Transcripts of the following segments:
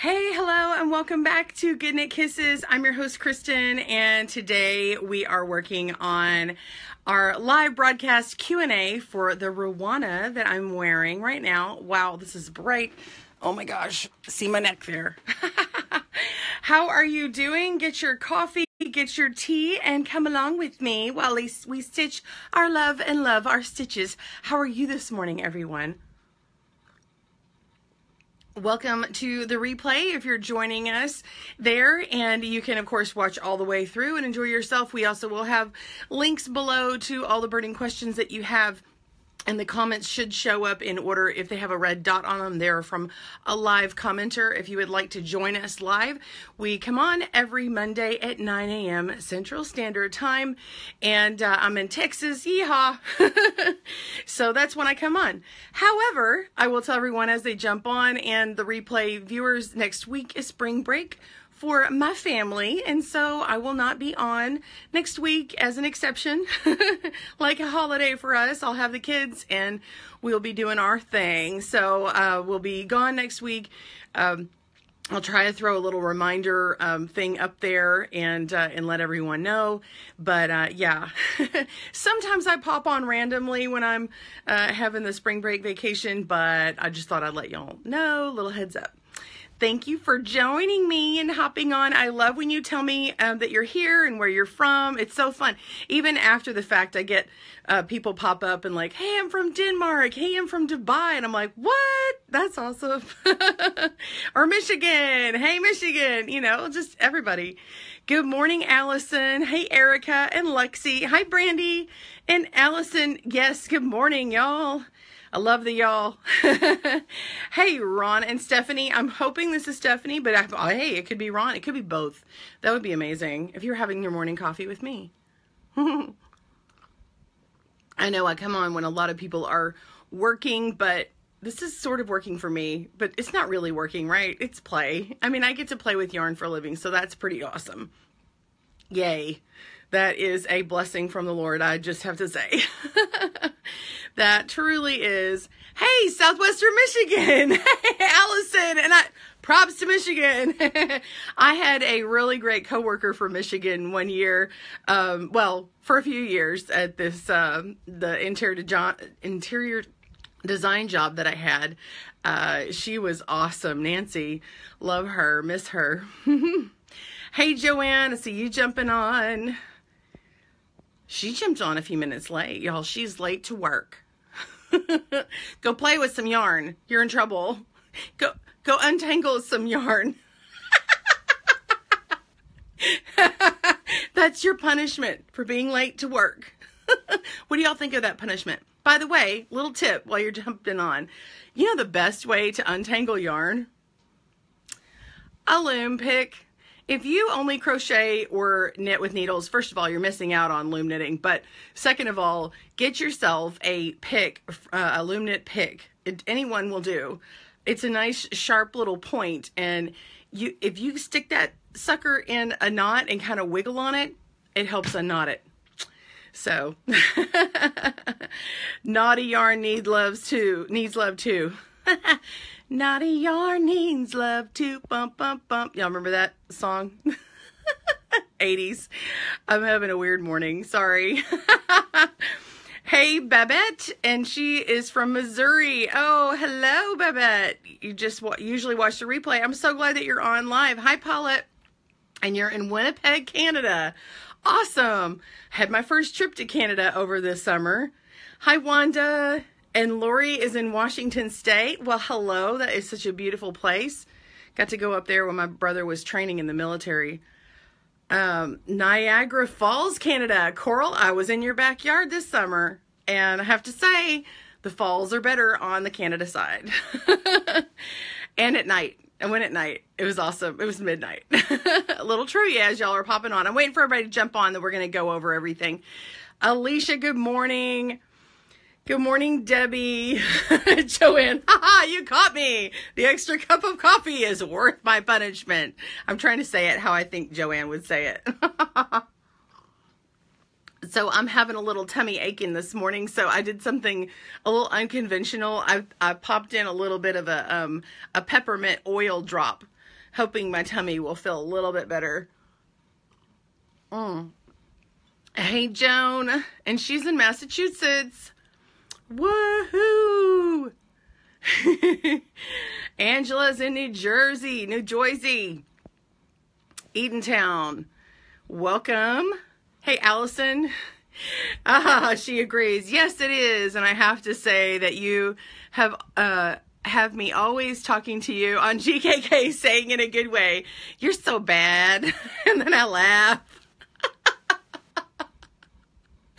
Hey, hello, and welcome back to GoodKnit Kisses. I'm your host, Kristen, and today we are working on our live broadcast Q&A for the Ruana that I'm wearing right now. Wow, this is bright. Oh my gosh, see my neck there. How are you doing? Get your coffee, get your tea, and come along with me while we stitch our love and love our stitches. How are you this morning, everyone? Welcome to the replay if you're joining us there. And you can, of course, watch all the way through and enjoy yourself. We also will have links below to all the burning questions that you have and the comments should show up in order. If they have a red dot on them they're from a live commenter. If you would like to join us live we come on every monday at 9 a.m central standard time. And uh, i'm in texas. Yeehaw! So that's when i come on. However i will tell everyone as they jump on and the replay viewers next week is spring break for my family, and so I will not be on next week as an exception, like a holiday for us. I'll have the kids and we'll be doing our thing. So uh, we'll be gone next week. Um, I'll try to throw a little reminder um, thing up there and uh, and let everyone know. But uh, yeah, sometimes I pop on randomly when I'm uh, having the spring break vacation. But I just thought I'd let y'all know, little heads up. Thank you for joining me and hopping on. I love when you tell me um, that you're here and where you're from. It's so fun. Even after the fact, I get uh, people pop up and like, hey, I'm from Denmark. Hey, I'm from Dubai. And I'm like, what? That's awesome. or Michigan. Hey, Michigan. You know, just everybody. Good morning, Allison. Hey, Erica and Lexi. Hi, Brandy and Allison. Yes, good morning, y'all. I love the y'all. hey, Ron and Stephanie. I'm hoping this is Stephanie, but I, hey, it could be Ron. It could be both. That would be amazing if you're having your morning coffee with me. I know I come on when a lot of people are working, but this is sort of working for me, but it's not really working, right? It's play. I mean, I get to play with yarn for a living, so that's pretty awesome. Yay. That is a blessing from the Lord, I just have to say. that truly is. Hey, Southwestern Michigan. Hey, Allison. And I, props to Michigan. I had a really great coworker from Michigan one year. Um, well, for a few years at this, um, the interior, interior design job that I had. Uh, she was awesome. Nancy, love her, miss her. hey, Joanne, I see you jumping on. She jumped on a few minutes late, y'all. She's late to work. go play with some yarn. You're in trouble. Go go untangle some yarn. That's your punishment for being late to work. what do y'all think of that punishment? By the way, little tip while you're jumping on. You know the best way to untangle yarn? A loom pick if you only crochet or knit with needles, first of all, you're missing out on loom knitting. But second of all, get yourself a pick, uh, a loom knit pick. It, anyone will do. It's a nice sharp little point, and you if you stick that sucker in a knot and kind of wiggle on it, it helps unknot it. So, naughty yarn needs love too. Needs love too. Naughty yarn needs love to Bump, bump, bump. Y'all remember that song? 80s. I'm having a weird morning. Sorry. hey, Babette, and she is from Missouri. Oh, hello, Babette. You just usually watch the replay. I'm so glad that you're on live. Hi, Paulette. And you're in Winnipeg, Canada. Awesome. Had my first trip to Canada over this summer. Hi, Wanda. And Lori is in Washington State. Well, hello. That is such a beautiful place. Got to go up there when my brother was training in the military. Um, Niagara Falls, Canada. Coral, I was in your backyard this summer. And I have to say, the falls are better on the Canada side. and at night. I went at night. It was awesome. It was midnight. a little trivia as y'all are popping on. I'm waiting for everybody to jump on that we're going to go over everything. Alicia, good morning. Good morning, Debbie. Joanne, haha, you caught me. The extra cup of coffee is worth my punishment. I'm trying to say it how I think Joanne would say it. so I'm having a little tummy aching this morning, so I did something a little unconventional. I I popped in a little bit of a um a peppermint oil drop hoping my tummy will feel a little bit better. Mm. Hey, Joan. And she's in Massachusetts. Woohoo! Angela's in New Jersey, New Jersey, Eatontown. Welcome. Hey, Allison. Ah, she agrees. Yes, it is. And I have to say that you have uh, have me always talking to you on GKK saying in a good way, you're so bad. and then I laugh.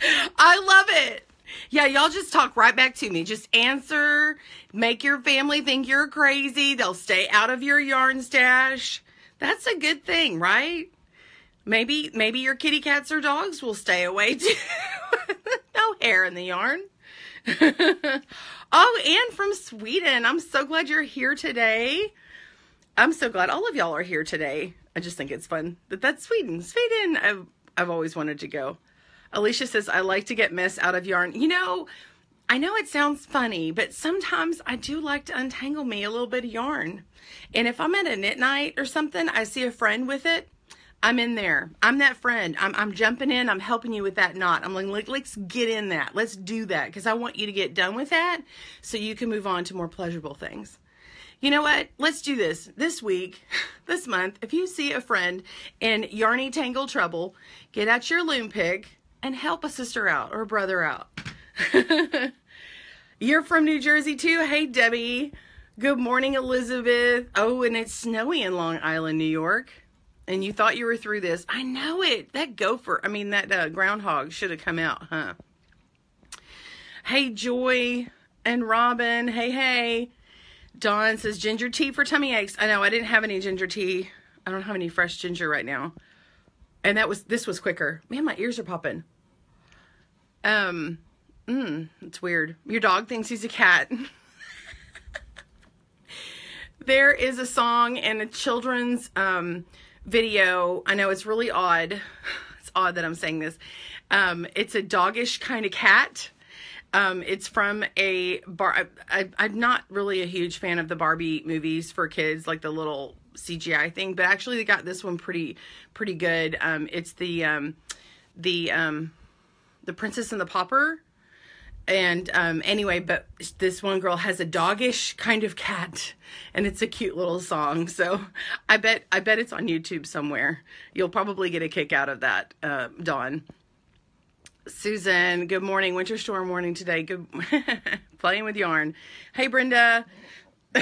I love it. Yeah, y'all just talk right back to me. Just answer, make your family think you're crazy. They'll stay out of your yarn stash. That's a good thing, right? Maybe maybe your kitty cats or dogs will stay away too. no hair in the yarn. oh, and from Sweden. I'm so glad you're here today. I'm so glad all of y'all are here today. I just think it's fun that that's Sweden. Sweden. I've I've always wanted to go. Alicia says I like to get mess out of yarn. You know, I know it sounds funny, but sometimes I do like to untangle me a little bit of yarn. And if I'm at a knit night or something, I see a friend with it, I'm in there. I'm that friend. I'm, I'm jumping in. I'm helping you with that knot. I'm like, let's get in that. Let's do that because I want you to get done with that so you can move on to more pleasurable things. You know what? Let's do this. This week, this month, if you see a friend in yarny tangle trouble, get out your loom pick and help a sister out or a brother out. You're from New Jersey too? Hey, Debbie. Good morning, Elizabeth. Oh, and it's snowy in Long Island, New York and you thought you were through this. I know it. That gopher, I mean, that uh, groundhog should have come out, huh? Hey, Joy and Robin. Hey, hey. Dawn says ginger tea for tummy aches. I know I didn't have any ginger tea. I don't have any fresh ginger right now. And that was, this was quicker. Man, my ears are popping. Um, mm, it's weird. Your dog thinks he's a cat. there is a song and a children's, um, video. I know it's really odd. It's odd that I'm saying this. Um, it's a doggish kind of cat. Um, it's from a bar. I, am not really a huge fan of the Barbie movies for kids, like the little CGI thing, but actually they got this one pretty, pretty good. Um, it's the, um, the, um, the Princess and the Pauper and um, anyway, but this one girl has a doggish kind of cat, and it's a cute little song. So I bet I bet it's on YouTube somewhere. You'll probably get a kick out of that, uh, Dawn. Susan, good morning. Winter storm warning today. Good playing with yarn. Hey, Brenda.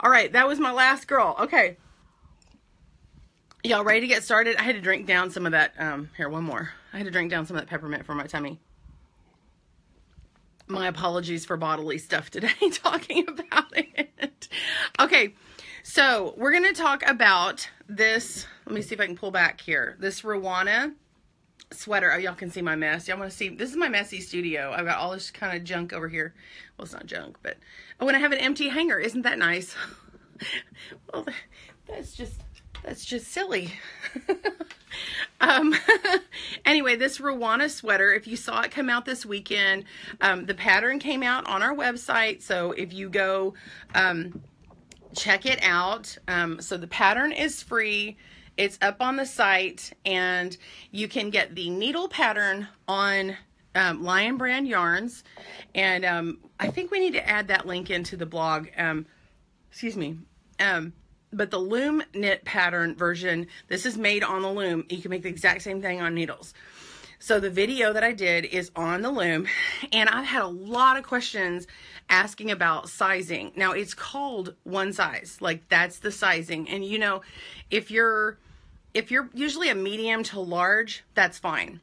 All right, that was my last girl. Okay. Y'all ready to get started? I had to drink down some of that. Um, here, one more. I had to drink down some of that peppermint for my tummy my apologies for bodily stuff today talking about it. Okay, so we're going to talk about this. Let me see if I can pull back here. This Ruana sweater. Oh, y'all can see my mess. Y'all want to see? This is my messy studio. I've got all this kind of junk over here. Well, it's not junk, but oh, and I have an empty hanger. Isn't that nice? well, that's just that's just silly. um, anyway, this Ruana sweater, if you saw it come out this weekend, um, the pattern came out on our website. So if you go um, check it out, um, so the pattern is free. It's up on the site and you can get the needle pattern on um, Lion Brand Yarns. And um, I think we need to add that link into the blog. Um, excuse me. Um, but the loom knit pattern version, this is made on the loom. You can make the exact same thing on needles. So the video that I did is on the loom and I've had a lot of questions asking about sizing. Now it's called one size, like that's the sizing. And you know, if you're, if you're usually a medium to large, that's fine.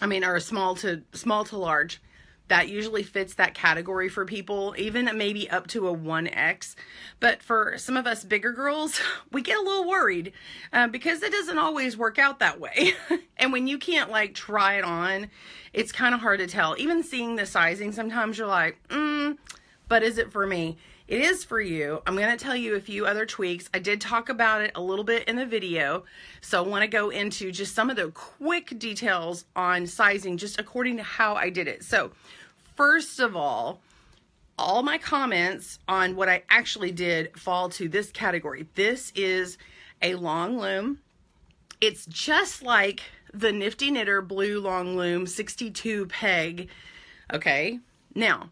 I mean, or a small to small to large that usually fits that category for people, even maybe up to a 1X. But for some of us bigger girls, we get a little worried uh, because it doesn't always work out that way. and when you can't like try it on, it's kind of hard to tell. Even seeing the sizing, sometimes you're like, mm, but is it for me? It is for you. I'm going to tell you a few other tweaks. I did talk about it a little bit in the video, so I want to go into just some of the quick details on sizing just according to how I did it. So first of all, all my comments on what I actually did fall to this category. This is a long loom. It's just like the Nifty Knitter Blue Long Loom 62 peg. Okay, now,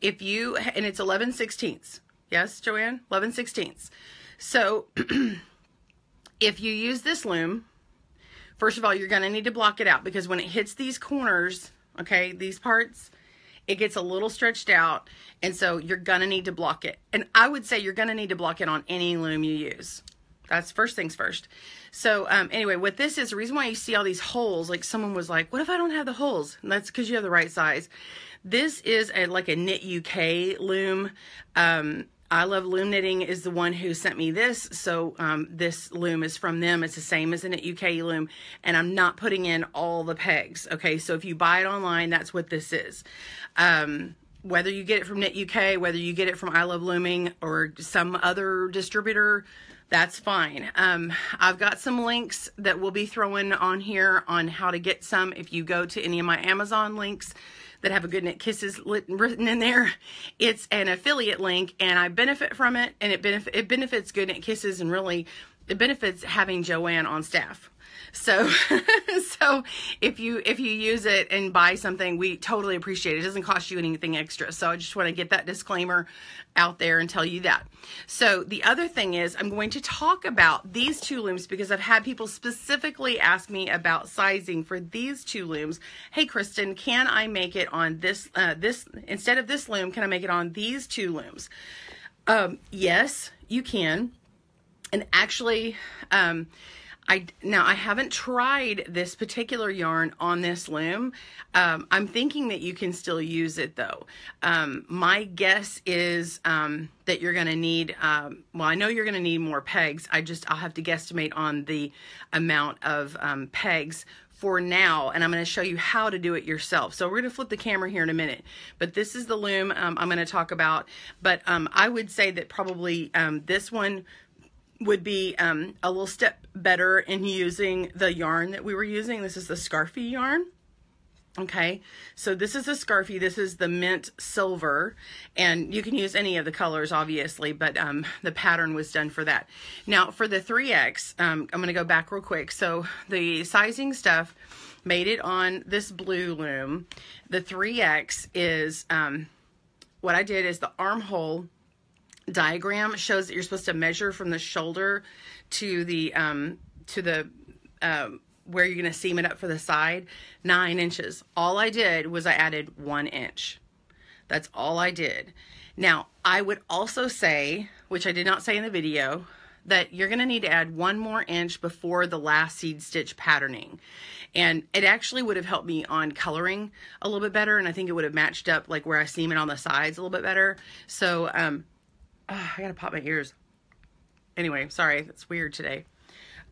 if you, and it's 11 sixteenths. Yes, Joanne? 11 sixteenths. So, if you use this loom, first of all, you're going to need to block it out because when it hits these corners, okay, these parts, it gets a little stretched out. And so you're going to need to block it. And I would say you're going to need to block it on any loom you use. That's first things first. So um, anyway, what this is, the reason why you see all these holes, like someone was like, what if I don't have the holes? And that's because you have the right size. This is a, like a Knit UK loom. Um, I Love Loom Knitting is the one who sent me this. So um, this loom is from them. It's the same as a Knit UK loom. And I'm not putting in all the pegs. Okay, so if you buy it online, that's what this is. Um, whether you get it from Knit UK, whether you get it from I Love Looming or some other distributor, that's fine. Um, I've got some links that we'll be throwing on here on how to get some. If you go to any of my Amazon links that have a GoodKnit Kisses written in there, it's an affiliate link and I benefit from it and it, benef it benefits GoodKnit Kisses and really it benefits having Joanne on staff. So, so if you if you use it and buy something, we totally appreciate it. It doesn't cost you anything extra. So I just want to get that disclaimer out there and tell you that. So the other thing is I'm going to talk about these two looms because I've had people specifically ask me about sizing for these two looms. Hey, Kristen, can I make it on this, uh, this, instead of this loom, can I make it on these two looms? Um, yes, you can. And actually, um, I now I haven't tried this particular yarn on this loom. Um, I'm thinking that you can still use it though. Um, my guess is um, that you're going to need. Um, well, I know you're going to need more pegs. I just I'll have to guesstimate on the amount of um, pegs for now and I'm going to show you how to do it yourself. So we're going to flip the camera here in a minute. But this is the loom um, I'm going to talk about. But um, I would say that probably um, this one would be um, a little step better in using the yarn that we were using. This is the Scarfie yarn. Okay, so this is the Scarfie. This is the mint silver, and you can use any of the colors, obviously, but um, the pattern was done for that. Now, for the 3X, um, I'm going to go back real quick. So the sizing stuff made it on this blue loom. The 3X is, um, what I did is the armhole diagram shows that you're supposed to measure from the shoulder to the um, to the um, where you're going to seam it up for the side, nine inches. All I did was I added one inch. That's all I did. Now, I would also say, which I did not say in the video, that you're going to need to add one more inch before the last seed stitch patterning. And it actually would have helped me on coloring a little bit better. And I think it would have matched up like where I seam it on the sides a little bit better. So um, oh, I gotta pop my ears. Anyway, sorry, that's weird today.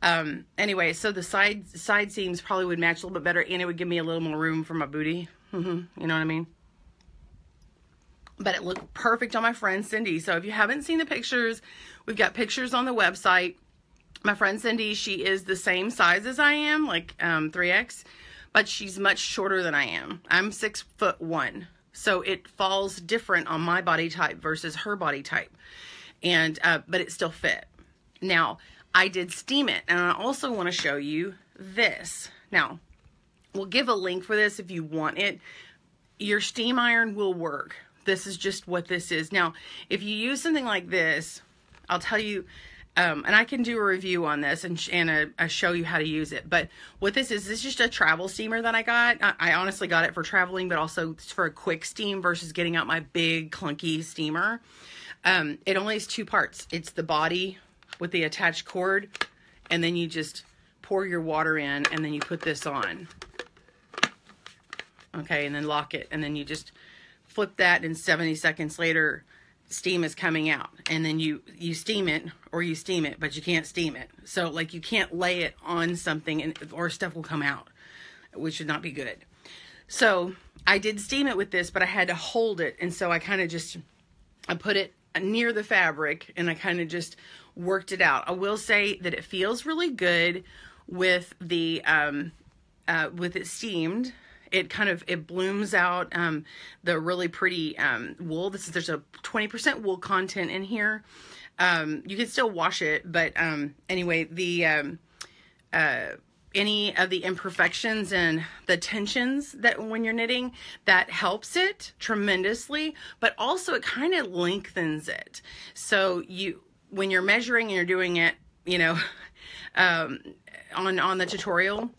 Um, anyway, so the side side seams probably would match a little bit better, and it would give me a little more room for my booty. Mm-hmm, you know what I mean? But it looked perfect on my friend Cindy. So if you haven't seen the pictures, we've got pictures on the website. My friend Cindy, she is the same size as I am, like um, 3X, but she's much shorter than I am. I'm six foot one. So it falls different on my body type versus her body type. And, uh, but it still fit. Now, I did steam it. And I also want to show you this. Now, we'll give a link for this if you want it. Your steam iron will work. This is just what this is. Now, if you use something like this, I'll tell you, um, and I can do a review on this and, and a, a, show you how to use it. But what this is, this is just a travel steamer that I got. I, I, honestly got it for traveling, but also for a quick steam versus getting out my big clunky steamer. Um, it only has two parts. It's the body with the attached cord, and then you just pour your water in, and then you put this on. Okay, and then lock it, and then you just flip that, and 70 seconds later, steam is coming out and then you you steam it or you steam it but you can't steam it. So like you can't lay it on something and or stuff will come out which should not be good. So I did steam it with this but I had to hold it and so I kind of just I put it near the fabric and I kind of just worked it out. I will say that it feels really good with the um uh with it steamed it kind of it blooms out um, the really pretty um, wool. This is there's a 20% wool content in here. Um, you can still wash it, but um, anyway, the um, uh, any of the imperfections and the tensions that when you're knitting that helps it tremendously but also it kind of lengthens it so you when you're measuring and you're doing it you know um, on on the tutorial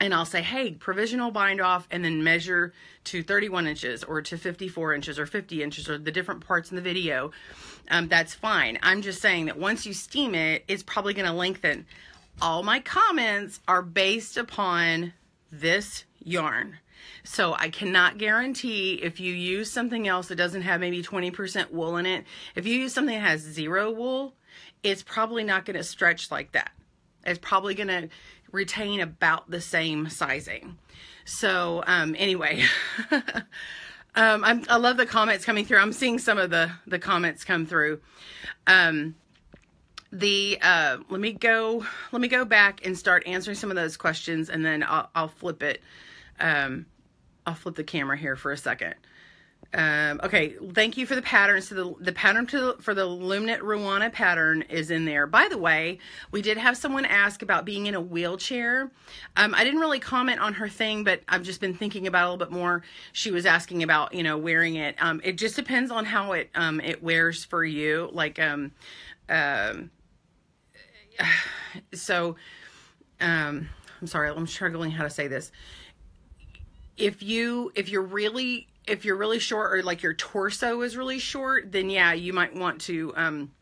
and I'll say, hey, provisional bind off and then measure to 31 inches or to 54 inches or 50 inches or the different parts in the video. Um, that's fine. I'm just saying that once you steam it, it's probably going to lengthen. All my comments are based upon this yarn. So I cannot guarantee if you use something else that doesn't have maybe 20% wool in it, if you use something that has zero wool, it's probably not going to stretch like that. It's probably going to retain about the same sizing. So um, anyway, um, i love the comments coming through. I'm seeing some of the, the comments come through. Um, the uh, let me go let me go back and start answering some of those questions and then I'll, I'll flip it um, I'll flip the camera here for a second um, okay, thank you for the patterns. So the, the pattern to, for the Loomknit Ruana pattern is in there. By the way, we did have someone ask about being in a wheelchair. Um, I didn't really comment on her thing, but I've just been thinking about a little bit more. She was asking about, you know, wearing it. Um, it just depends on how it, um, it wears for you. Like, um, um, so, um, I'm sorry, I'm struggling how to say this. If you, if you're really if you're really short or like your torso is really short, then yeah, you might want to um,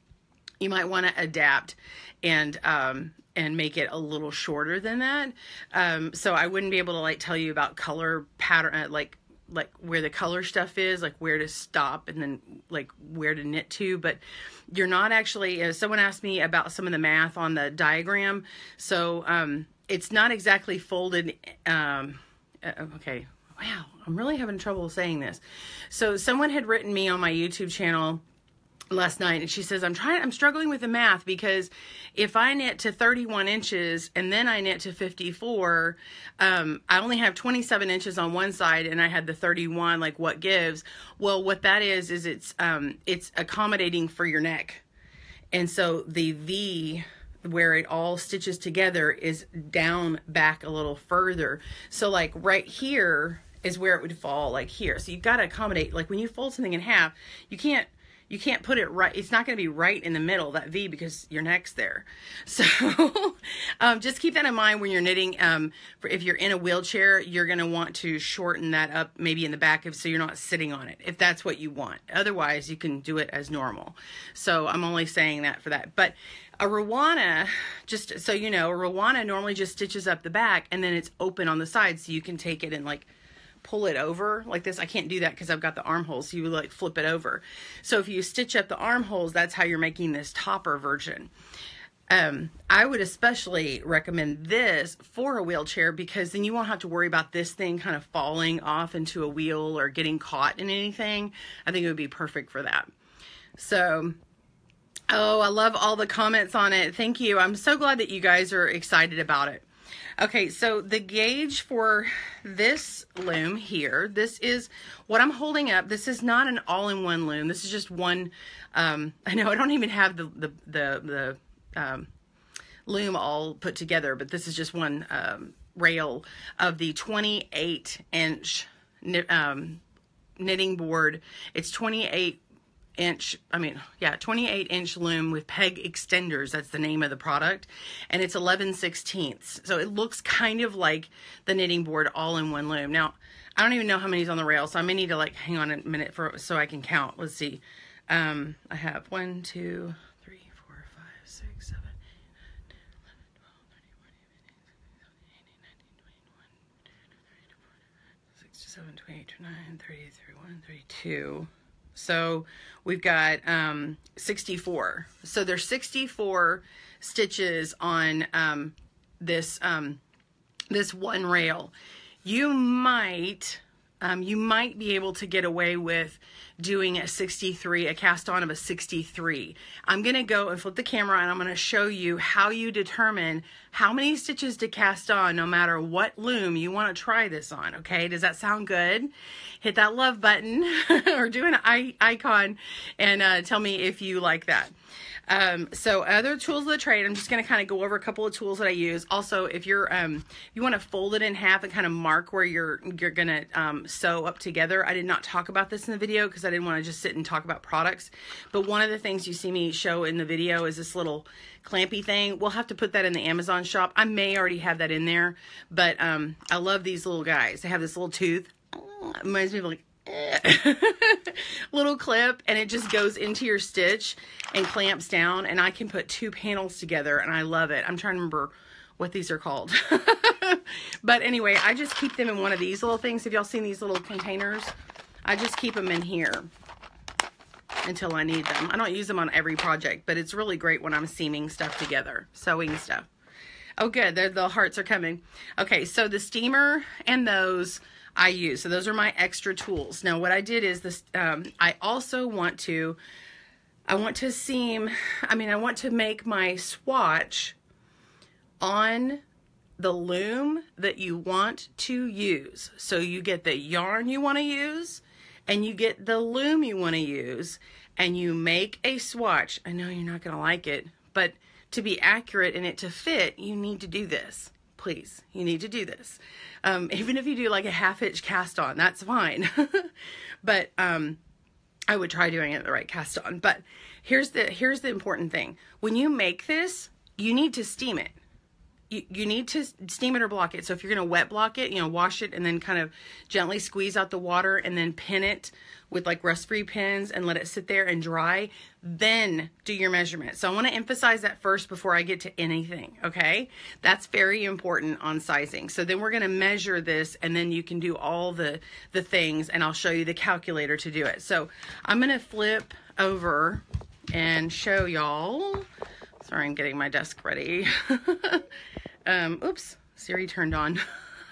you might want to adapt and um, and make it a little shorter than that. Um, so I wouldn't be able to like tell you about color pattern uh, like like where the color stuff is, like where to stop and then like where to knit to, but you're not actually, uh, someone asked me about some of the math on the diagram. So, um, it's not exactly folded, um, uh, okay, wow, I'm really having trouble saying this. So someone had written me on my YouTube channel last night and she says i'm trying i'm struggling with the math because if i knit to 31 inches and then i knit to 54 um, i only have 27 inches on one side and i had the 31 like what gives? Well what that is is it's um, it's accommodating for your neck. And so the v where it all stitches together is down back a little further. So like right here is where it would fall like here. So you've got to accommodate, like when you fold something in half, you can't, you can't put it right. It's not going to be right in the middle, that V, because your neck's there. So um, just keep that in mind when you're knitting. Um, for if you're in a wheelchair, you're going to want to shorten that up maybe in the back of, so you're not sitting on it, if that's what you want. Otherwise, you can do it as normal. So I'm only saying that for that. But a Ruana, just so you know, a Ruana normally just stitches up the back and then it's open on the side so you can take it and like pull it over like this. I can't do that because I've got the armholes. So you like flip it over. So if you stitch up the armholes, that's how you're making this topper version. Um, I would especially recommend this for a wheelchair because then you won't have to worry about this thing kind of falling off into a wheel or getting caught in anything. I think it would be perfect for that. So, oh, I love all the comments on it. Thank you. I'm so glad that you guys are excited about it. Okay, so the gauge for this loom here, this is what I'm holding up. This is not an all-in-one loom. This is just one, um, I know I don't even have the, the, the, the um, loom all put together, but this is just one um, rail of the 28 inch um, knitting board. It's 28 inch, I mean, yeah, 28 inch loom with peg extenders. That's the name of the product. And it's 11 sixteenths. So it looks kind of like the knitting board all in one loom. Now, I don't even know how many's on the rail, so I may need to like hang on a minute for so I can count. Let's see. Um, I have one, two, three, four, five, six, seven, eight, nine, 10, 11, 12, 13, 14, 15, 16, 17, 18, 19, 20, 21, 31, 32. So we've got um, 64. So there's 64 stitches on um, this um, this one rail. You might um, you might be able to get away with doing a 63, a cast on of a 63. I'm going to go and flip the camera and I'm going to show you how you determine how many stitches to cast on no matter what loom you want to try this on. Okay, does that sound good? Hit that love button or do an icon and uh, tell me if you like that. Um, so other tools of the trade, I'm just going to kind of go over a couple of tools that I use. Also, if you're, um, you want to fold it in half and kind of mark where you're, you're going to, um, sew up together. I did not talk about this in the video because I didn't want to just sit and talk about products. But one of the things you see me show in the video is this little clampy thing. We'll have to put that in the Amazon shop. I may already have that in there, but, um, I love these little guys. They have this little tooth. reminds me of like little clip and it just goes into your stitch and clamps down and I can put two panels together and I love it. I'm trying to remember what these are called. but anyway, I just keep them in one of these little things. Have y'all seen these little containers? I just keep them in here until I need them. I don't use them on every project, but it's really great when I'm seaming stuff together, sewing stuff. Oh, good. The hearts are coming. Okay, so the steamer and those I use. So those are my extra tools. Now what I did is this, um, I also want to, I want to seam, I mean, I want to make my swatch on the loom that you want to use. So you get the yarn you want to use and you get the loom you want to use and you make a swatch. I know you're not going to like it, but to be accurate and it to fit, you need to do this please, you need to do this. Um, even if you do like a half inch cast on, that's fine. but um, I would try doing it the right cast on. But here's the here's the important thing. When you make this, you need to steam it you, you need to steam it or block it. So if you're going to wet block it, you know, wash it and then kind of gently squeeze out the water and then pin it with like rust-free pins and let it sit there and dry, then do your measurement. So I want to emphasize that first before I get to anything, okay? That's very important on sizing. So then we're going to measure this and then you can do all the, the things and I'll show you the calculator to do it. So I'm going to flip over and show y'all. Sorry, I'm getting my desk ready. Um, oops, Siri turned on.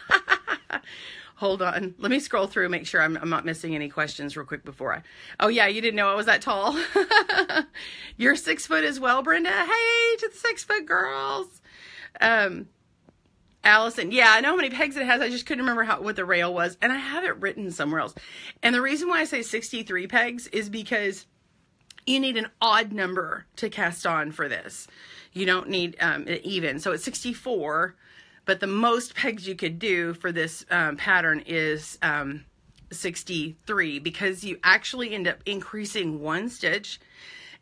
Hold on. Let me scroll through, make sure I'm, I'm, not missing any questions real quick before I. Oh, yeah, you didn't know I was that tall. You're six foot as well, Brenda. Hey to the six foot girls. Um, Allison, yeah, I know how many pegs it has. I just couldn't remember how what the rail was, and I have it written somewhere else. And the reason why I say 63 pegs is because you need an odd number to cast on for this. You don't need um, even. So it's 64, but the most pegs you could do for this um, pattern is um, 63 because you actually end up increasing one stitch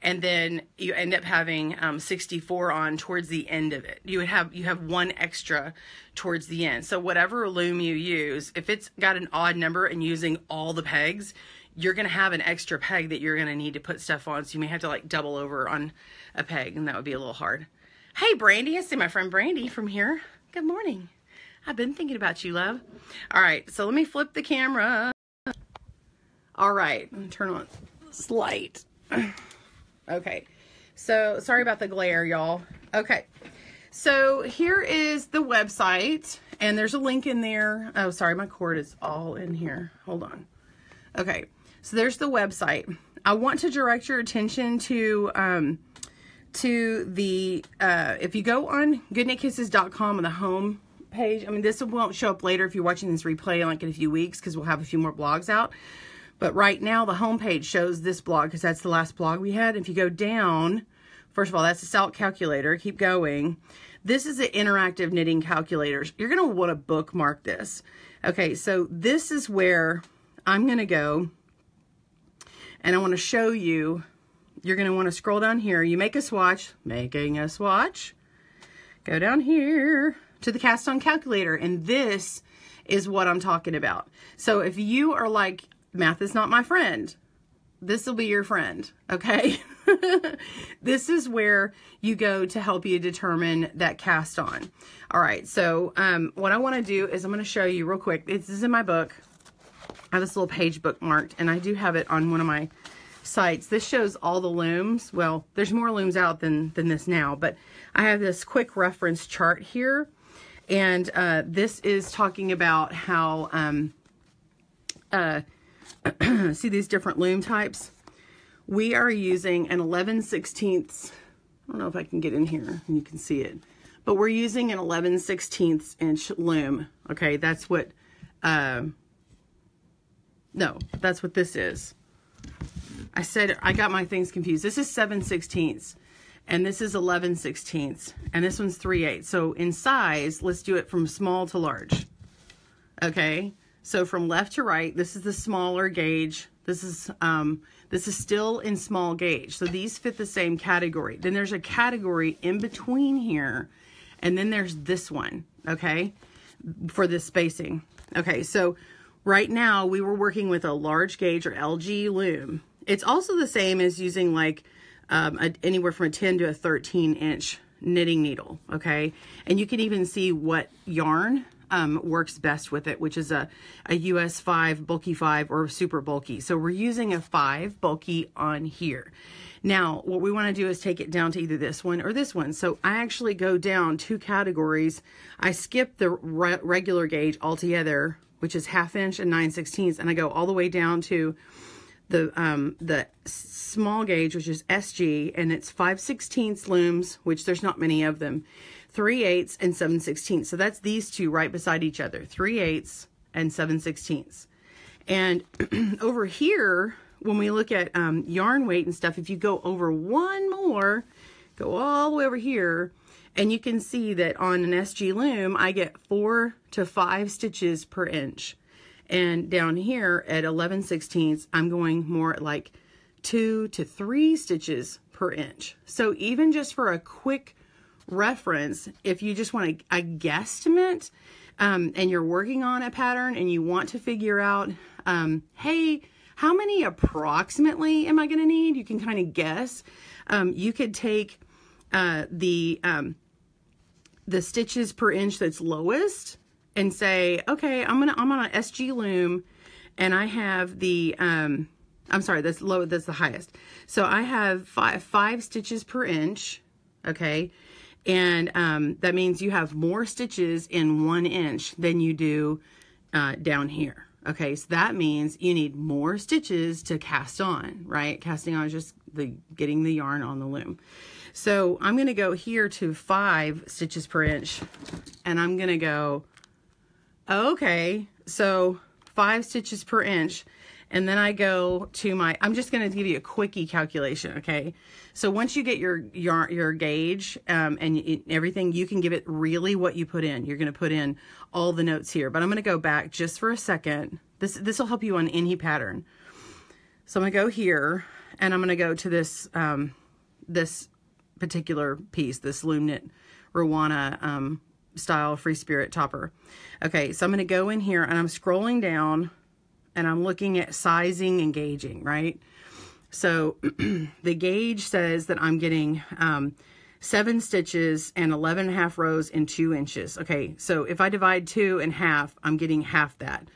and then you end up having um, 64 on towards the end of it. You would have you have one extra towards the end. So whatever loom you use, if it's got an odd number and using all the pegs, you're going to have an extra peg that you're going to need to put stuff on. So you may have to like double over on a peg and that would be a little hard. Hey, Brandy. I see my friend Brandy from here. Good morning. I've been thinking about you, love. All right. So let me flip the camera. All right. Turn on this light. Okay. So sorry about the glare, y'all. Okay. So here is the website and there's a link in there. Oh, sorry. My cord is all in here. Hold on. Okay. So there's the website. I want to direct your attention to, um, to the, uh, if you go on goodknitkisses.com on the home page, I mean, this won't show up later if you're watching this replay like in a few weeks because we'll have a few more blogs out. But right now, the home page shows this blog because that's the last blog we had. If you go down, first of all, that's the SALT calculator. Keep going. This is the interactive knitting calculators. You're going to want to bookmark this. Okay, so this is where I'm going to go and I want to show you, you're going to want to scroll down here. You make a swatch, making a swatch. Go down here to the cast on calculator. And this is what I'm talking about. So if you are like, math is not my friend, this will be your friend, okay? this is where you go to help you determine that cast on. All right, so um, what I want to do is I'm going to show you real quick. This is in my book. I have this little page bookmarked, and I do have it on one of my sites. This shows all the looms. Well, there's more looms out than, than this now, but I have this quick reference chart here. And uh, this is talking about how um, uh, see these different loom types? We are using an 11 16ths, I don't know if I can get in here and you can see it, but we're using an 11 16ths inch loom. Okay, that's what, uh, no, that's what this is. I said, I got my things confused. This is 7 16ths and this is 11 16ths and this one's 3 8 so in size let's do it from small to large okay? So from left to right this is the smaller gauge. This is um this is still in small gauge. So these fit the same category. Then there's a category in between here and then there's this one okay for this spacing. Okay so right now we were working with a large gauge or LG loom it's also the same as using like um, a, anywhere from a 10 to a 13 inch knitting needle, okay? And you can even see what yarn um, works best with it, which is a, a US 5, bulky 5, or super bulky. So we're using a 5 bulky on here. Now, what we want to do is take it down to either this one or this one. So I actually go down two categories. I skip the re regular gauge altogether, which is half inch and 9 16ths, and I go all the way down to the um, the small gauge, which is SG, and it's 5 16ths looms, which there's not many of them, 3 eighths and 7 16ths. So that's these two right beside each other, 3 eighths and 7 16ths. And over here, when we look at um, yarn weight and stuff, if you go over one more, go all the way over here, and you can see that on an SG loom, I get four to five stitches per inch. And down here at 11 16ths, I'm going more like two to three stitches per inch. So even just for a quick reference, if you just want a, a guesstimate um, and you're working on a pattern and you want to figure out, um, hey, how many approximately am I going to need? You can kind of guess. Um, you could take uh, the um, the stitches per inch that's lowest and say, okay, I'm gonna I'm on an SG loom, and I have the um, I'm sorry, that's low, that's the highest. So I have five five stitches per inch, okay, and um, that means you have more stitches in one inch than you do uh, down here. Okay, so that means you need more stitches to cast on, right? Casting on is just the getting the yarn on the loom. So I'm going to go here to five stitches per inch, and I'm going to go Okay, so five stitches per inch. And then I go to my, I'm just going to give you a quickie calculation, okay? So once you get your your, your gauge um, and it, everything, you can give it really what you put in. You're going to put in all the notes here. But I'm going to go back just for a second. This this will help you on any pattern. So I'm going to go here, and I'm going to go to this um, this particular piece, this loom knit Ruana um, style free spirit topper. Okay, so I'm going to go in here and I'm scrolling down and I'm looking at sizing and gauging, right? So the gauge says that I'm getting um, seven stitches and 11 and a half rows in two inches. Okay, so if I divide two in half, I'm getting half that.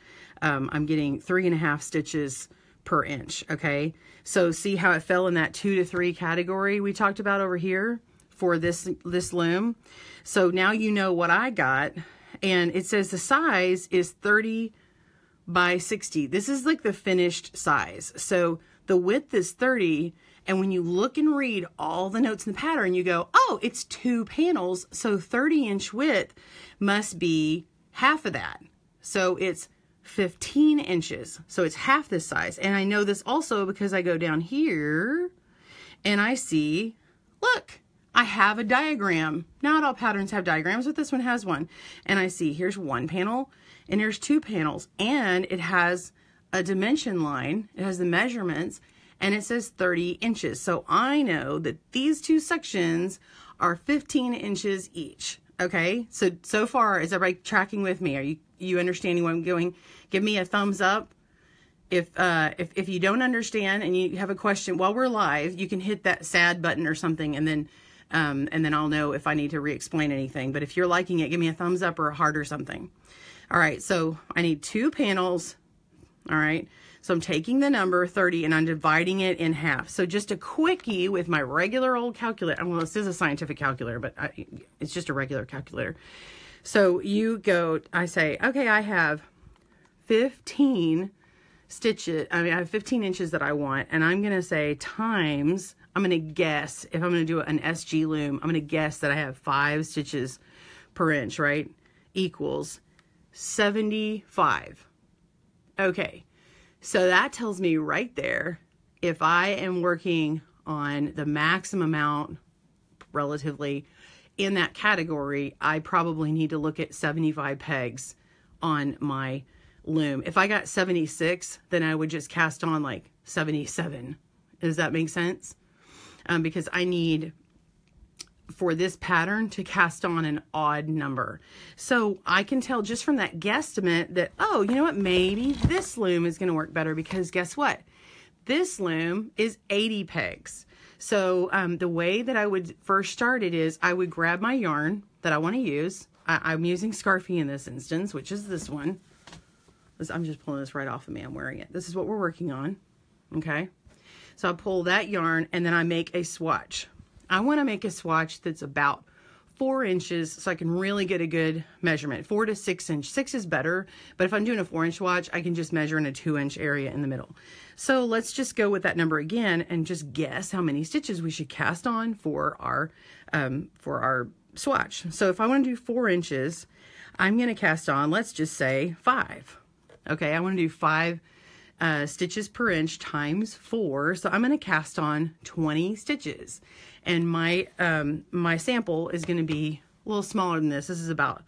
Um, I'm getting three and a half stitches per inch, okay? So see how it fell in that two to three category we talked about over here for this, this loom? So now you know what I got. And it says the size is 30 by 60. This is like the finished size. So the width is 30. And when you look and read all the notes in the pattern, you go, oh, it's two panels. So 30 inch width must be half of that. So it's 15 inches. So it's half this size. And I know this also because I go down here and I see, look, I have a diagram. Not all patterns have diagrams, but this one has one. And I see here's one panel and here's two panels and it has a dimension line. It has the measurements and it says 30 inches. So I know that these two sections are 15 inches each. Okay, so so far is everybody tracking with me? Are you you understanding what I'm doing? Give me a thumbs up. If uh if if you don't understand and you have a question while we're live, you can hit that sad button or something and then um, and then I'll know if I need to re-explain anything. But if you're liking it, give me a thumbs up or a heart or something. All right, so I need two panels. All right, so I'm taking the number 30 and I'm dividing it in half. So just a quickie with my regular old calculator. Well, this is a scientific calculator, but I, it's just a regular calculator. So you go, I say, okay, I have 15 stitches, I mean, I have 15 inches that I want, and I'm going to say times, I'm going to guess, if I'm going to do an SG loom, I'm going to guess that I have five stitches per inch, right? Equals 75. Okay, so that tells me right there, if I am working on the maximum amount relatively in that category, I probably need to look at 75 pegs on my loom. If I got 76, then I would just cast on like 77. Does that make sense? Um, because I need for this pattern to cast on an odd number. So I can tell just from that guesstimate that, oh, you know what, maybe this loom is going to work better because guess what? This loom is 80 pegs. So um, the way that I would first start it is I would grab my yarn that I want to use. I, am using Scarfie in this instance, which is this one. I'm just pulling this right off of me. I'm wearing it. This is what we're working on. Okay. So I pull that yarn and then I make a swatch. I want to make a swatch that's about four inches so I can really get a good measurement. Four to six inch. Six is better, but if I'm doing a four inch watch, I can just measure in a two inch area in the middle. So let's just go with that number again and just guess how many stitches we should cast on for our, um, for our swatch. So if I want to do four inches, I'm going to cast on, let's just say five. Okay, I want to do five uh, stitches per inch times four. So I'm going to cast on 20 stitches. And my, um, my sample is going to be a little smaller than this. This is about,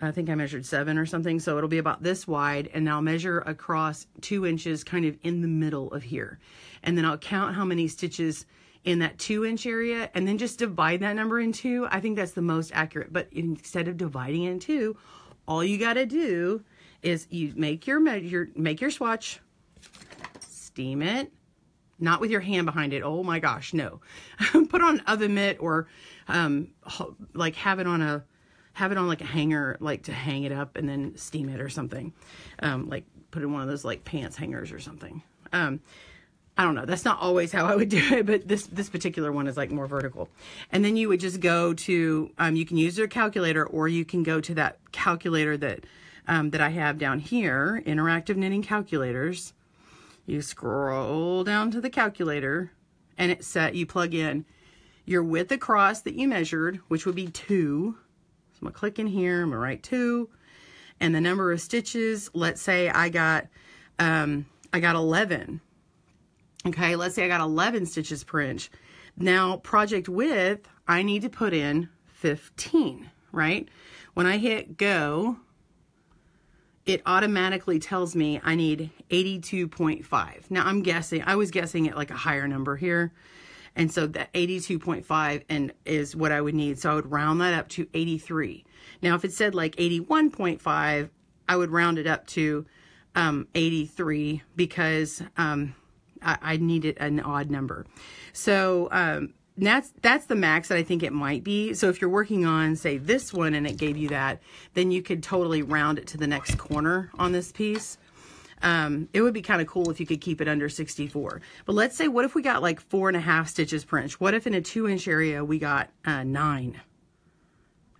I think I measured seven or something. So it'll be about this wide. And I'll measure across two inches kind of in the middle of here. And then I'll count how many stitches in that two inch area and then just divide that number in two. I think that's the most accurate. But instead of dividing it in two, all you got to do is you make your measure, make your swatch, steam it, not with your hand behind it. Oh my gosh, no. Put on oven mitt or um, like have it on a have it on like a hanger, like to hang it up and then steam it or something. Um, like put in one of those like pants hangers or something. Um, I don't know. That's not always how I would do it, but this this particular one is like more vertical. And then you would just go to um, you can use your calculator or you can go to that calculator that um, that I have down here, interactive knitting calculators. You scroll down to the calculator and it set, you plug in your width across that you measured, which would be two. So I'm gonna click in here, I'm gonna write two. And the number of stitches, let's say I got, um, I got 11. Okay, let's say I got 11 stitches per inch. Now, project width, I need to put in 15, right? When I hit go, it automatically tells me I need 82.5. Now I'm guessing, I was guessing at like a higher number here. And so that 82.5 and is what I would need. So I would round that up to 83. Now if it said like 81.5, I would round it up to um, 83 because um, I, I needed an odd number. So um, that's that's the max that I think it might be. So if you're working on, say, this one and it gave you that, then you could totally round it to the next corner on this piece. Um, it would be kind of cool if you could keep it under 64. But let's say, what if we got like four and a half stitches per inch? What if in a two inch area we got uh, nine?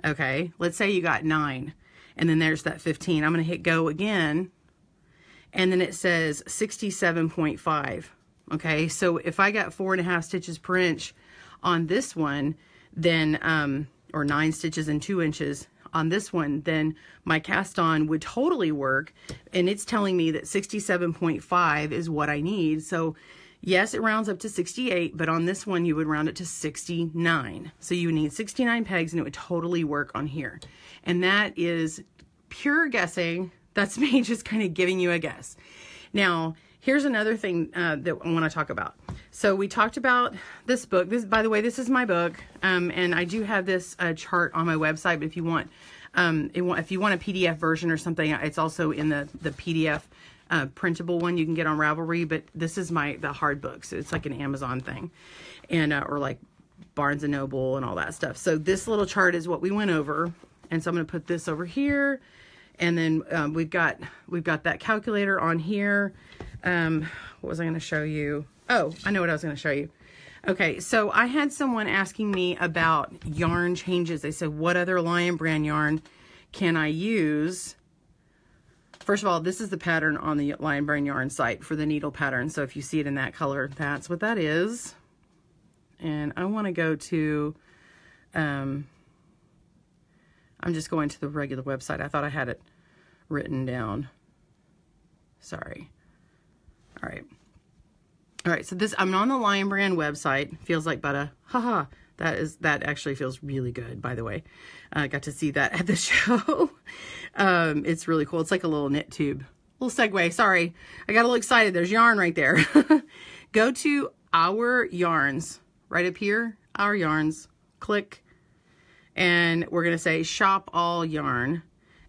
Okay, let's say you got nine and then there's that 15. I'm going to hit go again and then it says 67.5. Okay, so if I got four and a half stitches per inch, on this one, then, um, or nine stitches and two inches on this one, then my cast on would totally work. And it's telling me that 67.5 is what I need. So yes, it rounds up to 68, but on this one, you would round it to 69. So you need 69 pegs and it would totally work on here. And that is pure guessing. That's me just kind of giving you a guess. Now, here's another thing uh, that I want to talk about. So we talked about this book. This, by the way, this is my book, um, and I do have this uh, chart on my website. But if you want, um, if you want a PDF version or something, it's also in the the PDF uh, printable one you can get on Ravelry. But this is my the hard book, so it's like an Amazon thing, and uh, or like Barnes and Noble and all that stuff. So this little chart is what we went over, and so I'm going to put this over here, and then um, we've got we've got that calculator on here. Um, what was I going to show you? Oh, I know what I was going to show you. Okay, so I had someone asking me about yarn changes. They said, what other Lion brand yarn can I use First of all, this is the pattern on the Lion Brand Yarn site for the needle pattern. So if you see it in that color, that's what that is. And I want to go to, um, I'm just going to the regular website. I thought I had it written down. Sorry. All right. All right, so this, I'm on the Lion Brand website. Feels like butter. Haha. That is, that actually feels really good, by the way. I got to see that at the show. um, it's really cool. It's like a little knit tube. Little segue, sorry. I got a little excited. There's yarn right there. Go to Our Yarns, right up here, Our Yarns. Click, and we're going to say Shop All Yarn.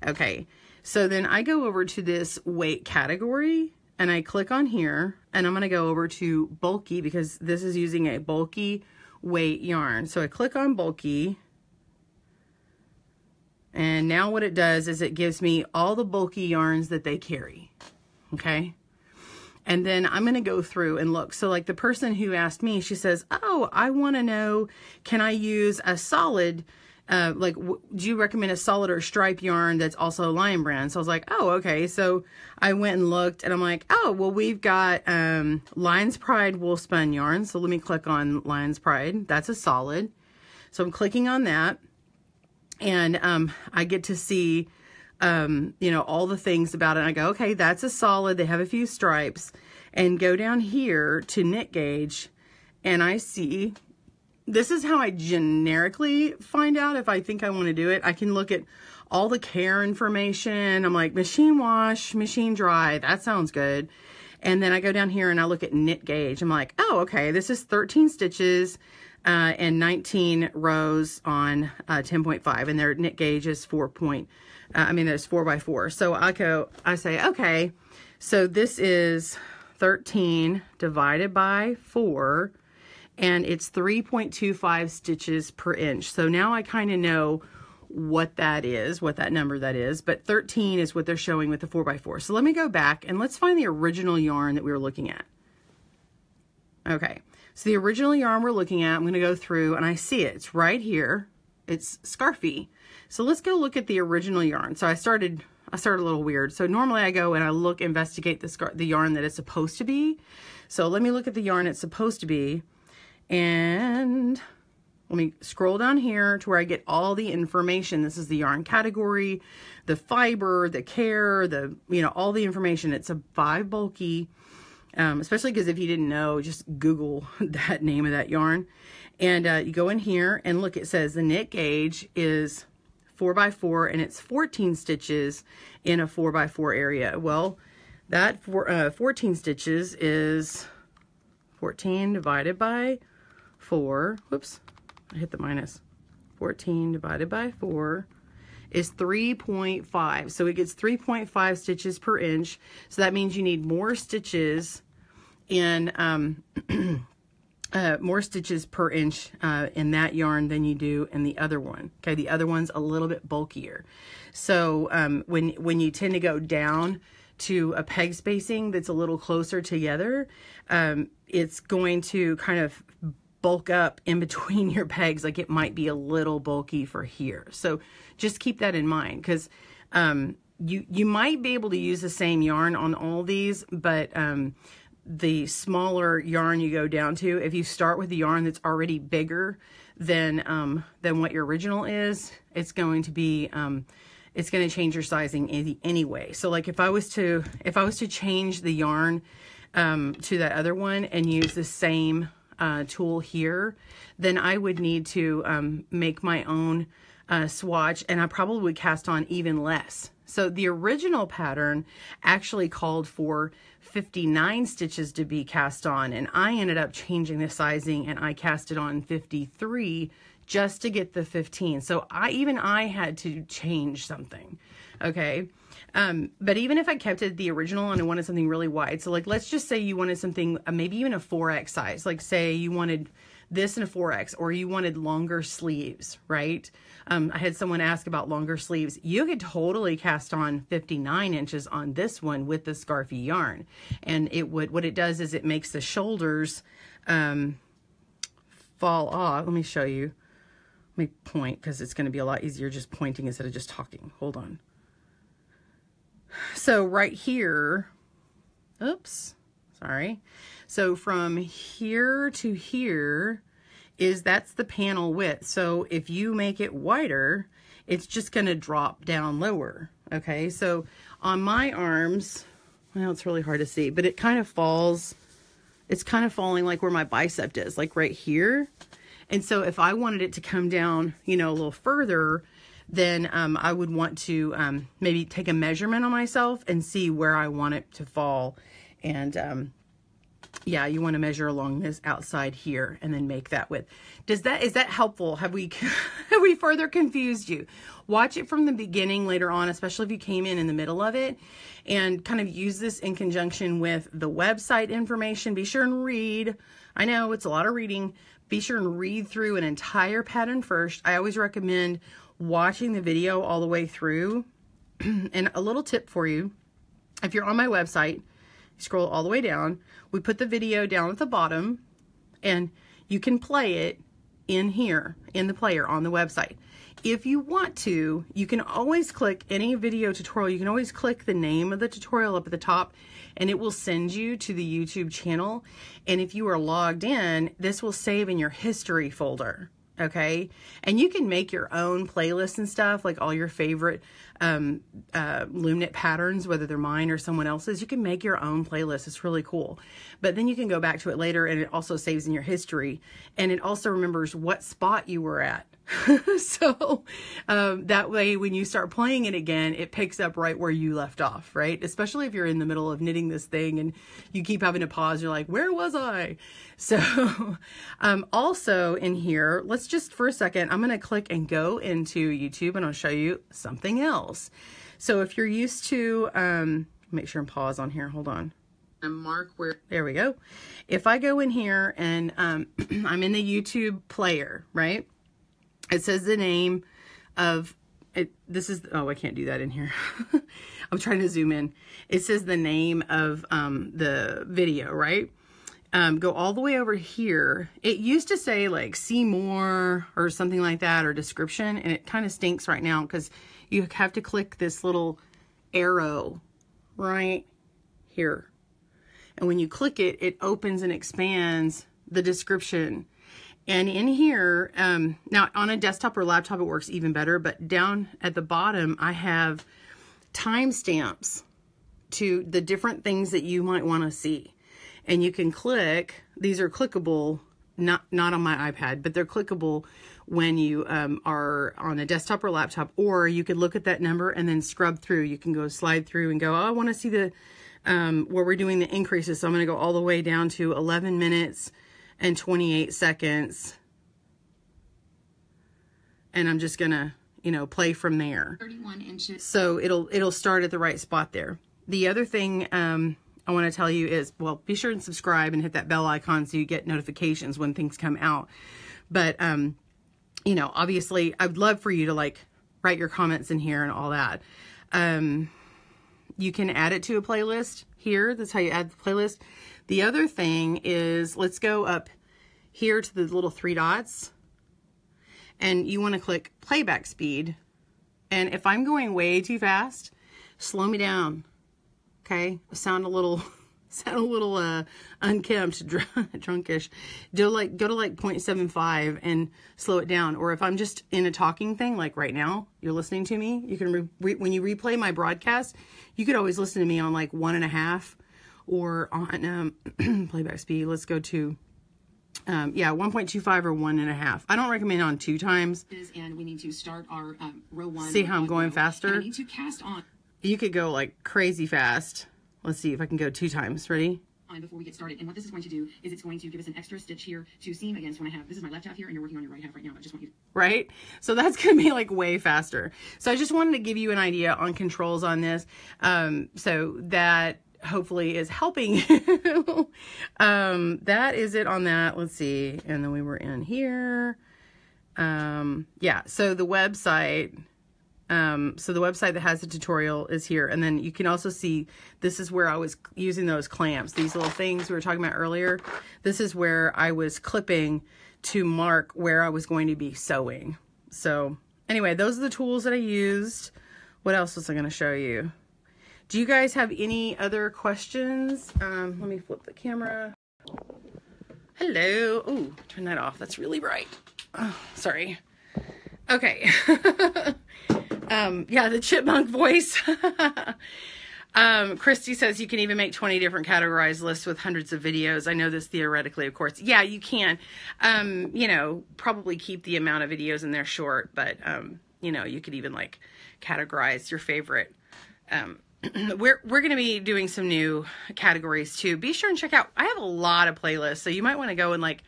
Okay, so then I go over to this weight category, and I click on here, and I'm going to go over to bulky because this is using a bulky weight yarn. So I click on bulky. And now what it does is it gives me all the bulky yarns that they carry. Okay. And then I'm going to go through and look. So like the person who asked me, she says, oh, I want to know, can I use a solid uh, like, do you recommend a solid or stripe yarn that's also Lion brand? So I was like, oh, okay. So I went and looked and I'm like, oh, well, we've got um, Lion's Pride Woolspun yarn. So let me click on Lion's Pride. That's a solid. So I'm clicking on that and um, I get to see, um, you know, all the things about it. And I go, okay, that's a solid. They have a few stripes and go down here to knit gauge and I see this is how I generically find out if I think I want to do it. I can look at all the care information. I'm like, machine wash, machine dry. That sounds good. And then I go down here and I look at knit gauge. I'm like, oh, okay, this is 13 stitches uh, and 19 rows on uh, 10.5. And their knit gauge is 4 point, uh, I mean, there's 4 by 4. So I go, I say, okay, so this is 13 divided by 4 and it's 3.25 stitches per inch. So now I kind of know what that is, what that number that is, but 13 is what they're showing with the 4x4. So let me go back and let's find the original yarn that we were looking at. Okay, so the original yarn we're looking at, I'm going to go through and I see it. It's right here. It's Scarfie. So let's go look at the original yarn. So I started I started a little weird. So normally I go and I look, investigate the, scar the yarn that it's supposed to be. So let me look at the yarn it's supposed to be. And let me scroll down here to where I get all the information. This is the yarn category, the fiber, the care, the, you know, all the information. It's a five bulky, um, especially because if you didn't know, just Google that name of that yarn. And uh, you go in here and look, it says the knit gauge is four by four and it's 14 stitches in a four by four area. Well, that four, uh, 14 stitches is 14 divided by 4, whoops, I hit the minus, 14 divided by 4 is 3.5. So it gets 3.5 stitches per inch. So that means you need more stitches in, um, uh, more stitches per inch uh, in that yarn than you do in the other one. Okay, the other one's a little bit bulkier. So um, when, when you tend to go down to a peg spacing that's a little closer together, um, it's going to kind of bulk up in between your pegs like it might be a little bulky for here. So just keep that in mind because um, you you might be able to use the same yarn on all these but um, the smaller yarn you go down to if you start with the yarn that's already bigger than um, than what your original is it's going to be um, it's going to change your sizing any, anyway. So like if I was to if I was to change the yarn um, to that other one and use the same uh, tool here, then I would need to um, make my own uh, swatch and I probably would cast on even less. So the original pattern actually called for 59 stitches to be cast on and I ended up changing the sizing and I cast it on 53 just to get the 15. So I even I had to change something. Okay. Um, but even if I kept it the original and I wanted something really wide, so like let's just say you wanted something, uh, maybe even a 4X size, like say you wanted this in a 4X or you wanted longer sleeves, right? Um, I had someone ask about longer sleeves. You could totally cast on 59 inches on this one with the Scarfie yarn. And it would, what it does is it makes the shoulders um, fall off. Let me show you. Let me point because it's going to be a lot easier just pointing instead of just talking. Hold on. So right here, oops, sorry. So from here to here is that's the panel width. So if you make it wider, it's just going to drop down lower. Okay, so on my arms, well, it's really hard to see, but it kind of falls, it's kind of falling like where my bicep is, like right here. And so if I wanted it to come down, you know, a little further, then um, I would want to um, maybe take a measurement on myself and see where I want it to fall. And um, yeah, you want to measure along this outside here and then make that width. Does that, is that helpful? Have we, have we further confused you? Watch it from the beginning later on, especially if you came in in the middle of it and kind of use this in conjunction with the website information. Be sure and read. I know it's a lot of reading. Be sure and read through an entire pattern first. I always recommend watching the video all the way through. and a little tip for you, if you're on my website, scroll all the way down, we put the video down at the bottom and you can play it in here, in the player on the website. If you want to, you can always click any video tutorial. You can always click the name of the tutorial up at the top and it will send you to the YouTube channel. And if you are logged in, this will save in your history folder okay? And you can make your own playlists and stuff like all your favorite um uh loom knit patterns whether they're mine or someone else's you can make your own playlist. It's really cool. But then you can go back to it later and it also saves in your history. And it also remembers what spot you were at. So um, that way when you start playing it again it picks up right where you left off right? Especially if you're in the middle of knitting this thing and you keep having to pause you're like where was i? So um, also in here let's just for a second i'm going to click and go into youtube and i'll show you something else so if you're used to um, make sure and pause on here hold on and mark where there we go if i go in here and um, i'm in the youtube player right it says the name of it. This is, oh, I can't do that in here. I'm trying to zoom in. It says the name of um, the video, right? Um, go all the way over here. It used to say like see more or something like that or description. And it kind of stinks right now because you have to click this little arrow right here. And when you click it, it opens and expands the description and in here, um, now on a desktop or laptop, it works even better, but down at the bottom, I have timestamps to the different things that you might want to see. And you can click, these are clickable, not, not on my iPad, but they're clickable when you um, are on a desktop or laptop, or you could look at that number and then scrub through. You can go slide through and go, oh, I want to see the, um, where we're doing the increases. So I'm going to go all the way down to 11 minutes, and 28 seconds. And I'm just gonna, you know, play from there. 31 inches. So it'll it'll start at the right spot there. The other thing um, I want to tell you is, well, be sure and subscribe and hit that bell icon so you get notifications when things come out. But, um, you know, obviously, I would love for you to like write your comments in here and all that. Um, you can add it to a playlist here. That's how you add the playlist. The other thing is, let's go up here to the little three dots and you want to click playback speed. And if I'm going way too fast, slow me down. Okay, sound a little, sound a little uh, unkempt, drunkish. Do like go to like 0.75 and slow it down. Or if I'm just in a talking thing, like right now, you're listening to me. You can when you replay my broadcast, you could always listen to me on like one and a half or on um, playback speed. Let's go to um, yeah, 1.25 or one and a half. I don't recommend on two times. And we need to start our um, row one. See how I'm going faster? I need to cast on. You could go like crazy fast. Let's see if I can go two times. Ready? Before we get started, and what this is going to do is it's going to give us an extra stitch here to seam against when I have, this is my left half here and you're working on your right half right now. I just want you to... Right? So that's going to be like way faster. So I just wanted to give you an idea on controls on this. Um, so that hopefully is helping you. um, that is it on that. Let's see. And then we were in here. Um, yeah, so the website, um, so the website that has the tutorial is here. And then you can also see, this is where I was using those clamps, these little things we were talking about earlier. This is where I was clipping to mark where I was going to be sewing. So anyway, those are the tools that I used. What else was I going to show you? Do you guys have any other questions? Um, let me flip the camera. Hello. Oh, turn that off. That's really bright. Oh, sorry. Okay. um, yeah, the chipmunk voice. um, Christy says you can even make 20 different categorized lists with hundreds of videos. I know this theoretically, of course. Yeah, you can. Um, you know, probably keep the amount of videos in there short, but, um, you know, you could even like categorize your favorite. Um, we're we're going to be doing some new categories too. Be sure and check out. I have a lot of playlists, so you might want to go and like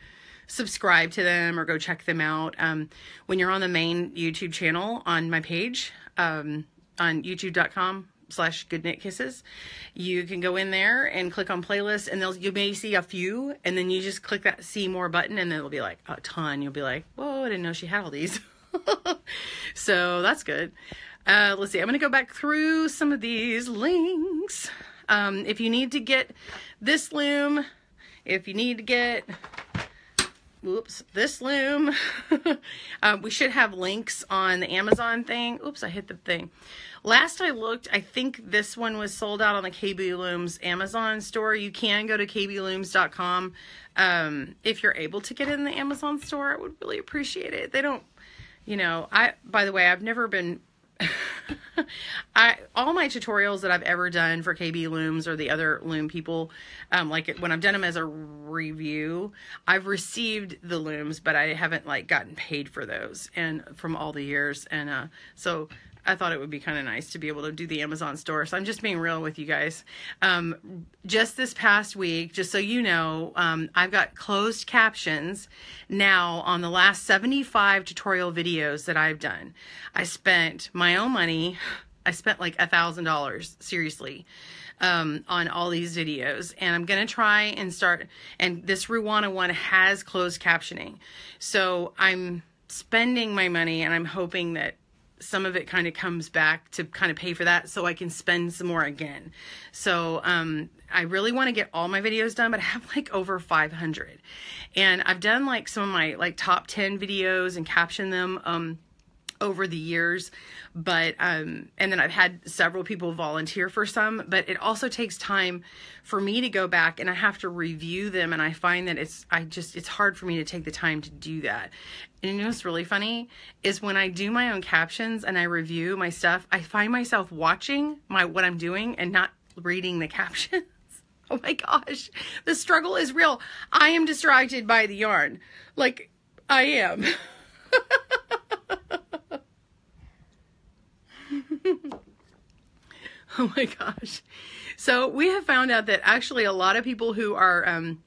subscribe to them or go check them out. Um, when you're on the main YouTube channel on my page, um, on youtube.com slash goodknit kisses, you can go in there and click on playlist and they'll, you may see a few and then you just click that see more button and it'll be like a ton. You'll be like, whoa, I didn't know she had all these. so that's good. Uh, let's see, I'm going to go back through some of these links. Um, if you need to get this loom, if you need to get oops, this loom. uh, we should have links on the Amazon thing. Oops, I hit the thing. Last I looked, I think this one was sold out on the KB Looms Amazon store. You can go to kblooms.com. Um, if you're able to get it in the Amazon store, I would really appreciate it. They don't, you know, I, by the way, I've never been I all my tutorials that I've ever done for KB Looms or the other loom people, um, like when I've done them as a review, I've received the looms, but I haven't like gotten paid for those and from all the years. And uh, so I thought it would be kind of nice to be able to do the Amazon store. So I'm just being real with you guys. Um, just this past week, just so you know, um, I've got closed captions now on the last 75 tutorial videos that I've done. I spent my own money. I spent like a thousand dollars, seriously, um, on all these videos. And I'm going to try and start, and this Ruana one has closed captioning. So I'm spending my money and I'm hoping that some of it kind of comes back to kind of pay for that so I can spend some more again. So um, I really want to get all my videos done, but I have like over 500. And I've done like some of my like top 10 videos and captioned them. Um, over the years but um and then I've had several people volunteer for some but it also takes time for me to go back and I have to review them and I find that it's I just it's hard for me to take the time to do that. And you know what's really funny is when I do my own captions and I review my stuff I find myself watching my what I'm doing and not reading the captions. Oh my gosh the struggle is real. I am distracted by the yarn. Like I am oh my gosh. So we have found out that actually a lot of people who are um,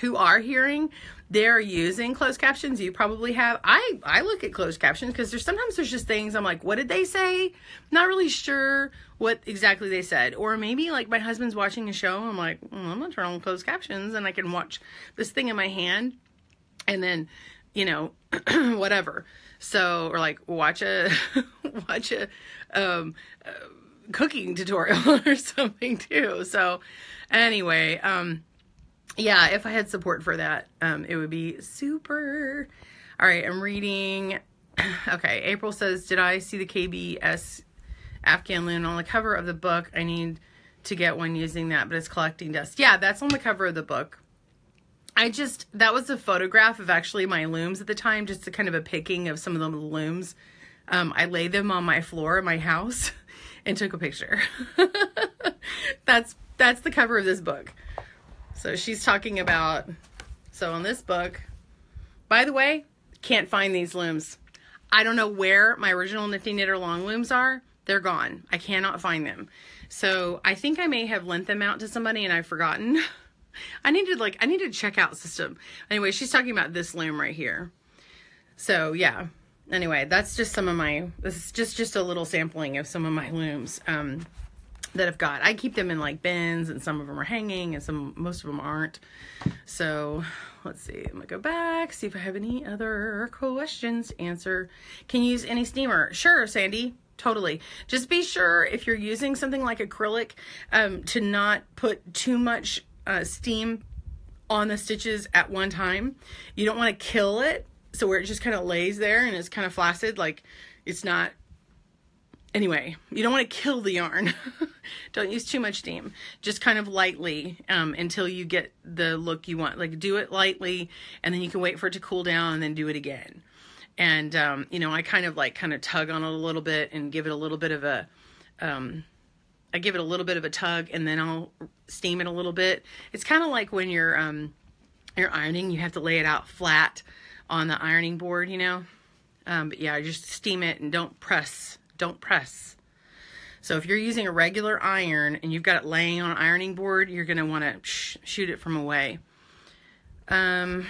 who are hearing they're using closed captions. You probably have i i look at closed captions because there's sometimes there's just things i'm like what did they say? Not really sure what exactly they said. Or maybe like my husband's watching a show i'm like mm, i'm gonna turn on closed captions and i can watch this thing in my hand and then you know whatever so, or like watch a watch a um, uh, cooking tutorial or something too. So, anyway, um, yeah, if I had support for that, um, it would be super. All right, I'm reading. Okay, April says, "Did I see the KBS Afghan loom on the cover of the book? I need to get one using that, but it's collecting dust." Yeah, that's on the cover of the book. I just, that was a photograph of actually my looms at the time, just a kind of a picking of some of the looms. Um, I laid them on my floor in my house and took a picture. that's, that's the cover of this book. So she's talking about, so on this book, by the way, can't find these looms. I don't know where my original Nifty Knitter long looms are. They're gone. I cannot find them. So I think I may have lent them out to somebody and I've forgotten. I needed like I needed a checkout system. Anyway, she's talking about this loom right here. So yeah. Anyway, that's just some of my this is just just a little sampling of some of my looms um that I've got. I keep them in like bins and some of them are hanging and some most of them aren't. So let's see. I'm gonna go back, see if I have any other questions to answer. Can you use any steamer? Sure, Sandy totally just be sure if you're using something like acrylic um, to not put too much uh, steam on the stitches at one time. You don't want to kill it so where it just kind of lays there and it's kind of flaccid like it's not anyway, you don't want to kill the yarn. don't use too much steam. Just kind of lightly um, until you get the look you want. Like do it lightly, and then you can wait for it to cool down, and then do it again. And um, you know, I kind of like kind of tug on it a little bit and give it a little bit of a. Um, I give it a little bit of a tug, and then I'll steam it a little bit. It's kind of like when you're um, you're ironing, you have to lay it out flat on the ironing board, you know. Um, but yeah, just steam it and don't press don't press. So if you're using a regular iron and you've got it laying on an ironing board, you're going to want to sh shoot it from away. Um,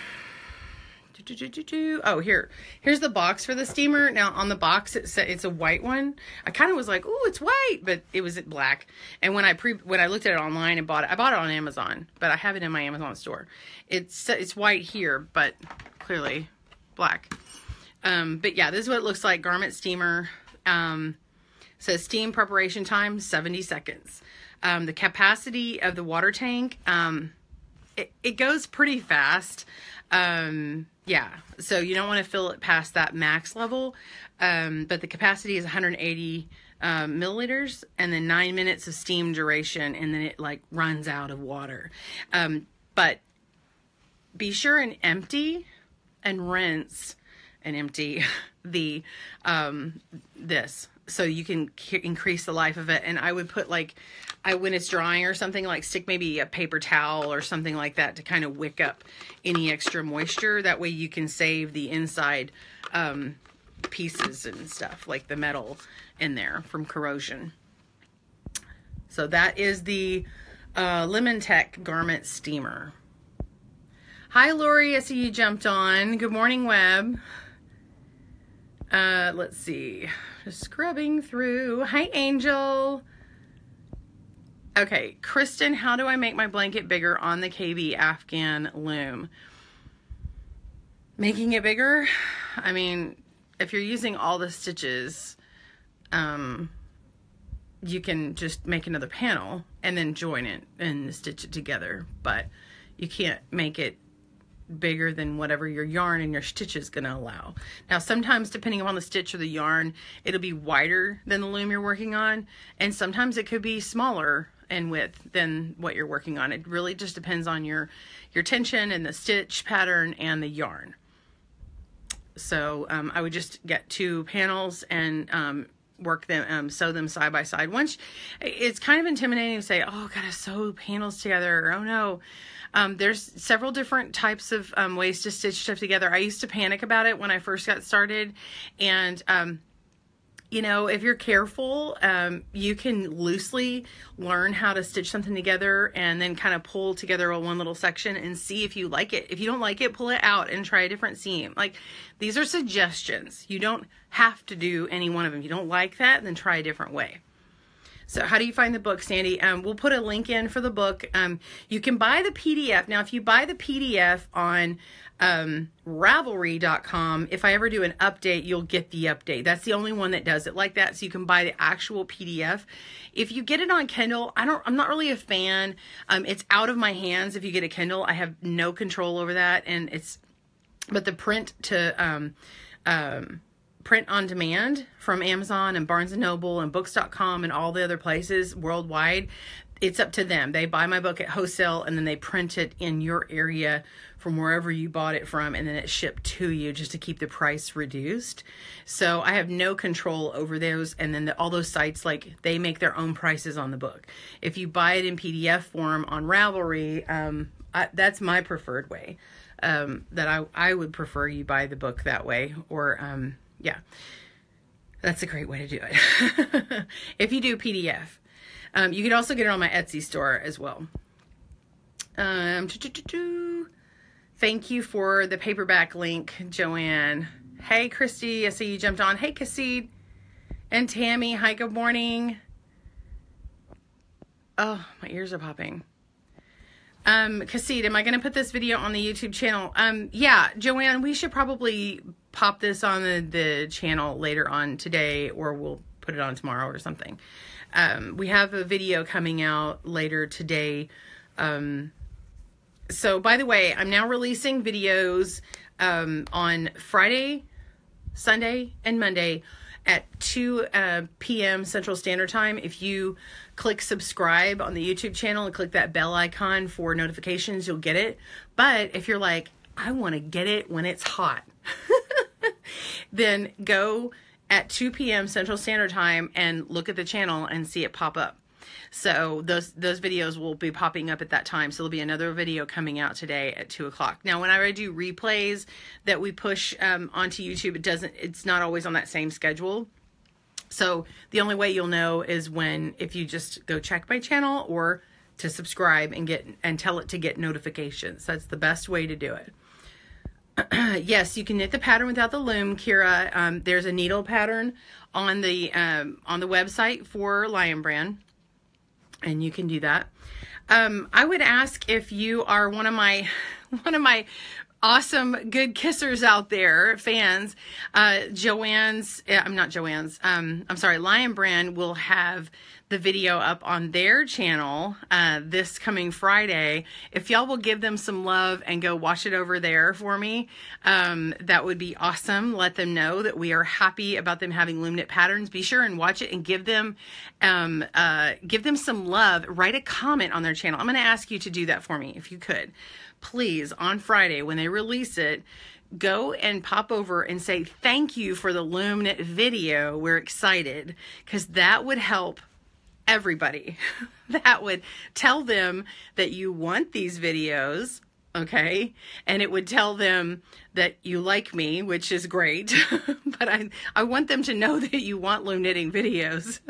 oh, here, here's the box for the steamer. Now on the box, it said it's a white one. I kind of was like, oh, it's white, but it was black. And when I pre when I looked at it online and bought it, I bought it on Amazon, but I have it in my Amazon store. It's it's white here, but clearly black. Um, but yeah, this is what it looks like. Garment steamer. Um, says steam preparation time 70 seconds. Um, the capacity of the water tank, um, it, it goes pretty fast. Um, yeah, so you don't want to fill it past that max level. Um, but the capacity is 180 um, milliliters and then nine minutes of steam duration, and then it like runs out of water. Um, but be sure and empty and rinse and empty the um this so you can increase the life of it and i would put like i when it's drying or something like stick maybe a paper towel or something like that to kind of wick up any extra moisture that way you can save the inside um pieces and stuff like the metal in there from corrosion so that is the uh, Lemon Tech garment steamer hi lori i see you jumped on good morning web uh, let's see. Just scrubbing through. Hi, Angel. Okay, Kristen, how do I make my blanket bigger on the KB Afghan loom? Making it bigger? I mean, if you're using all the stitches, um, you can just make another panel and then join it and stitch it together. But you can't make it bigger than whatever your yarn and your stitch is going to allow. Now, sometimes depending upon the stitch or the yarn, it'll be wider than the loom you're working on, and sometimes it could be smaller in width than what you're working on. It really just depends on your, your tension and the stitch pattern and the yarn. So um, I would just get two panels and um, work them, um, sew them side by side. Once it's kind of intimidating to say, oh, gotta sew panels together. Oh no. Um, there's several different types of um, ways to stitch stuff together. I used to panic about it when I first got started, and um, you know, if you're careful, um, you can loosely learn how to stitch something together and then kind of pull together a one little section and see if you like it. If you don't like it, pull it out and try a different seam. Like these are suggestions. You don't have to do any one of them. If you don't like that, then try a different way. So how do you find the book, Sandy? Um, we'll put a link in for the book. Um, you can buy the PDF. Now, if you buy the PDF on um, Ravelry.com, if I ever do an update, you'll get the update. That's the only one that does it like that. So you can buy the actual PDF. If you get it on Kindle, I don't. I'm not really a fan. Um, it's out of my hands. If you get a Kindle, I have no control over that, and it's. But the print to um, um, print on demand from Amazon and Barnes and Noble and books.com and all the other places worldwide, it's up to them. They buy my book at wholesale and then they print it in your area from wherever you bought it from and then it's shipped to you just to keep the price reduced. So I have no control over those and then the, all those sites like they make their own prices on the book. If you buy it in PDF form on Ravelry, um, I, that's my preferred way. Um, that I, I would prefer you buy the book that way or um, yeah, that's a great way to do it. if you do PDF, um, you can also get it on my Etsy store as well. Um, thank you for the paperback link, Joanne. Hey, Christy, I see you jumped on. Hey, Cassid and Tammy. Hi, good morning. Oh, my ears are popping. Um, Cassid, am I going to put this video on the YouTube channel? Um, yeah, Joanne, we should probably pop this on the, the channel later on today or we'll put it on tomorrow or something. Um, we have a video coming out later today. Um, so by the way, I'm now releasing videos um, on Friday, Sunday, and Monday at 2 uh, p.m. Central Standard Time. If you click subscribe on the YouTube channel and click that bell icon for notifications, you'll get it. But if you're like, I want to get it when it's hot, then go at 2 p.m. Central Standard Time and look at the channel and see it pop up. So those those videos will be popping up at that time. So there'll be another video coming out today at two o'clock. Now, whenever I do replays that we push um, onto YouTube, it doesn't. It's not always on that same schedule. So the only way you'll know is when if you just go check my channel or to subscribe and get and tell it to get notifications. That's the best way to do it. yes, you can knit the pattern without the loom, Kira. Um, there's a needle pattern on the um, on the website for Lion Brand, and you can do that. Um, I would ask if you are one of my one of my awesome good kissers out there fans uh joanne's eh, i'm not joanne's um i'm sorry lion brand will have the video up on their channel uh this coming friday. If y'all will give them some love and go watch it over there for me um that would be awesome. Let them know that we are happy about them having loom knit patterns. Be sure and watch it and give them um uh give them some love. Write a comment on their channel. I'm going to ask you to do that for me if you could. Please on Friday when they release it, go and pop over and say thank you for the Loom Knit video. We're excited because that would help everybody. that would tell them that you want these videos okay and it would tell them that you like me which is great but i i want them to know that you want loom knitting videos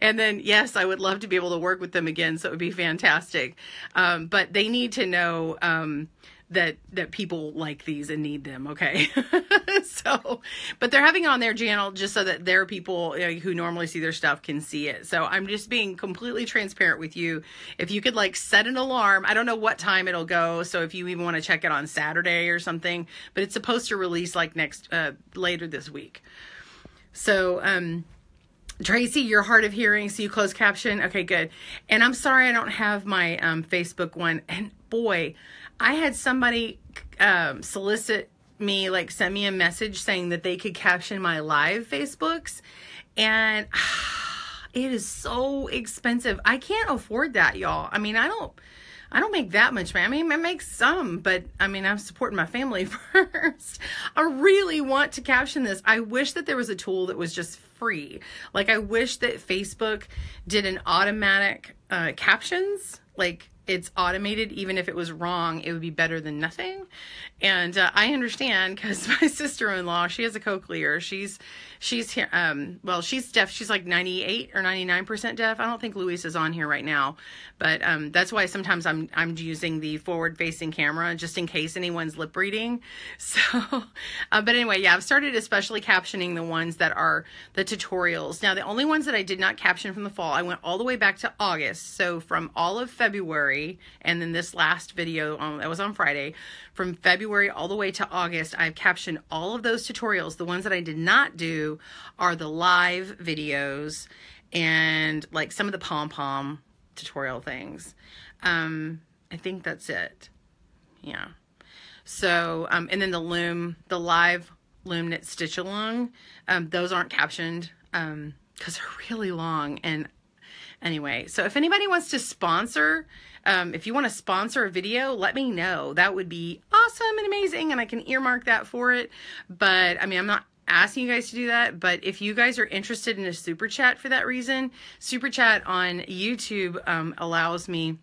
and then yes i would love to be able to work with them again so it would be fantastic um, but they need to know um, that that people like these and need them okay so but they're having on their channel just so that their people you know, who normally see their stuff can see it so i'm just being completely transparent with you if you could like set an alarm i don't know what time it'll go so if you even want to check it on saturday or something but it's supposed to release like next uh later this week so um Tracy, you're hard of hearing, so you close caption. Okay, good. And I'm sorry I don't have my um, Facebook one. And boy, I had somebody um, solicit me, like send me a message saying that they could caption my live Facebooks, and it is so expensive. I can't afford that, y'all. I mean, I don't. I don't make that much money. I mean, I make some, but I mean, I'm supporting my family first. I really want to caption this. I wish that there was a tool that was just free. Like, I wish that Facebook did an automatic uh, captions. Like, it's automated even if it was wrong it would be better than nothing. And uh, i understand because my sister-in-law she has a cochlear. She's she's here um well she's deaf she's like 98 or 99 percent deaf. I don't think luis is on here right now but um that's why sometimes i'm i'm using the forward facing camera just in case anyone's lip reading. So uh, but anyway yeah i've started especially captioning the ones that are the tutorials. Now the only ones that i did not caption from the fall i went all the way back to august. So from all of february and then this last video on that was on friday from February all the way to August, I've captioned all of those tutorials. The ones that I did not do are the live videos and like some of the pom pom tutorial things. Um, I think that's it. Yeah. So, um, and then the loom, the live loom knit stitch along, um, those aren't captioned um, because they're really long. And anyway, so if anybody wants to sponsor um, if you want to sponsor a video, let me know. That would be awesome and amazing, and I can earmark that for it. But I mean, I'm not asking you guys to do that, but if you guys are interested in a super chat for that reason, super chat on YouTube um, allows me.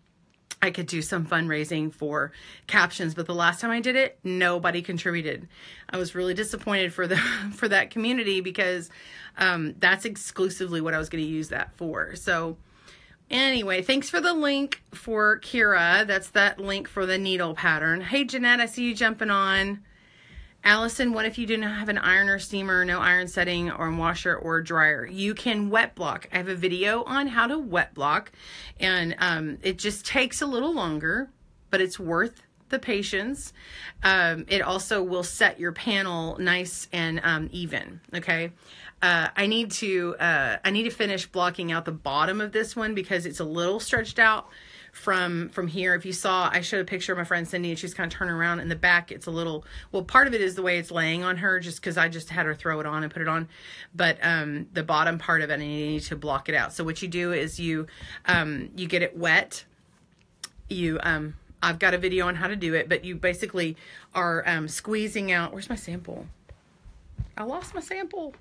I could do some fundraising for captions, but the last time I did it, nobody contributed. I was really disappointed for the for that community because um, that's exclusively what I was going to use that for. So Anyway, thanks for the link for Kira. That's that link for the needle pattern. Hey, Jeanette, I see you jumping on. Allison, what if you do not have an iron or steamer, no iron setting or washer or dryer? You can wet block. I have a video on how to wet block and um, it just takes a little longer, but it's worth the patience. Um, it also will set your panel nice and um, even, okay? Uh, I need to uh, I need to finish blocking out the bottom of this one because it's a little stretched out from from here. If you saw, I showed a picture of my friend Cindy, and she's kind of turning around. In the back, it's a little. Well, part of it is the way it's laying on her, just because I just had her throw it on and put it on. But um, the bottom part of it, I need to block it out. So what you do is you um, you get it wet. You um, I've got a video on how to do it, but you basically are um, squeezing out. Where's my sample? I lost my sample.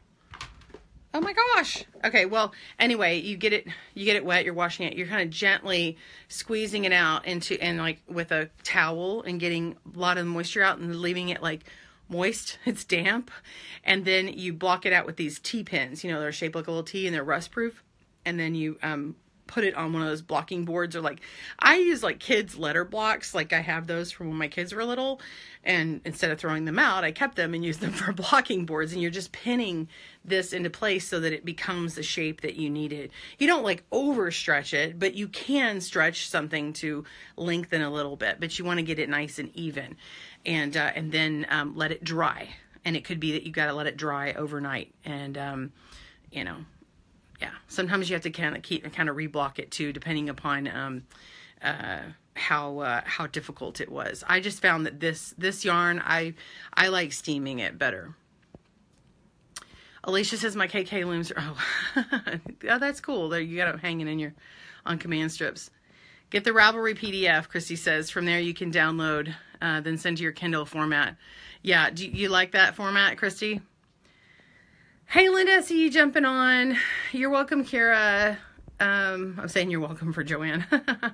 Oh my gosh. Okay, well, anyway, you get it you get it wet, you're washing it. You're kind of gently squeezing it out into and like with a towel and getting a lot of moisture out and leaving it like moist. It's damp. And then you block it out with these T-pins. You know, they're shaped like a little T and they're rust proof. And then you um put it on one of those blocking boards or like I use like kids letter blocks like I have those from when my kids were little and instead of throwing them out I kept them and used them for blocking boards and you're just pinning this into place so that it becomes the shape that you need it. You don't like overstretch it, but you can stretch something to lengthen a little bit, but you want to get it nice and even and uh, and then um, let it dry. And it could be that you got to let it dry overnight and um, you know yeah. Sometimes you have to kind of keep kind of reblock it too depending upon um uh how uh how difficult it was. I just found that this this yarn i i like steaming it better. Alicia says my kk looms are oh, oh that's cool. There you got them hanging in your on command strips. Get the ravelry pdf christy says. From there you can download uh, then send to your kindle format. Yeah do you like that format christy Hey, Linda, I see you jumping on. You're welcome, Kira. Um, I'm saying you're welcome for Joanne.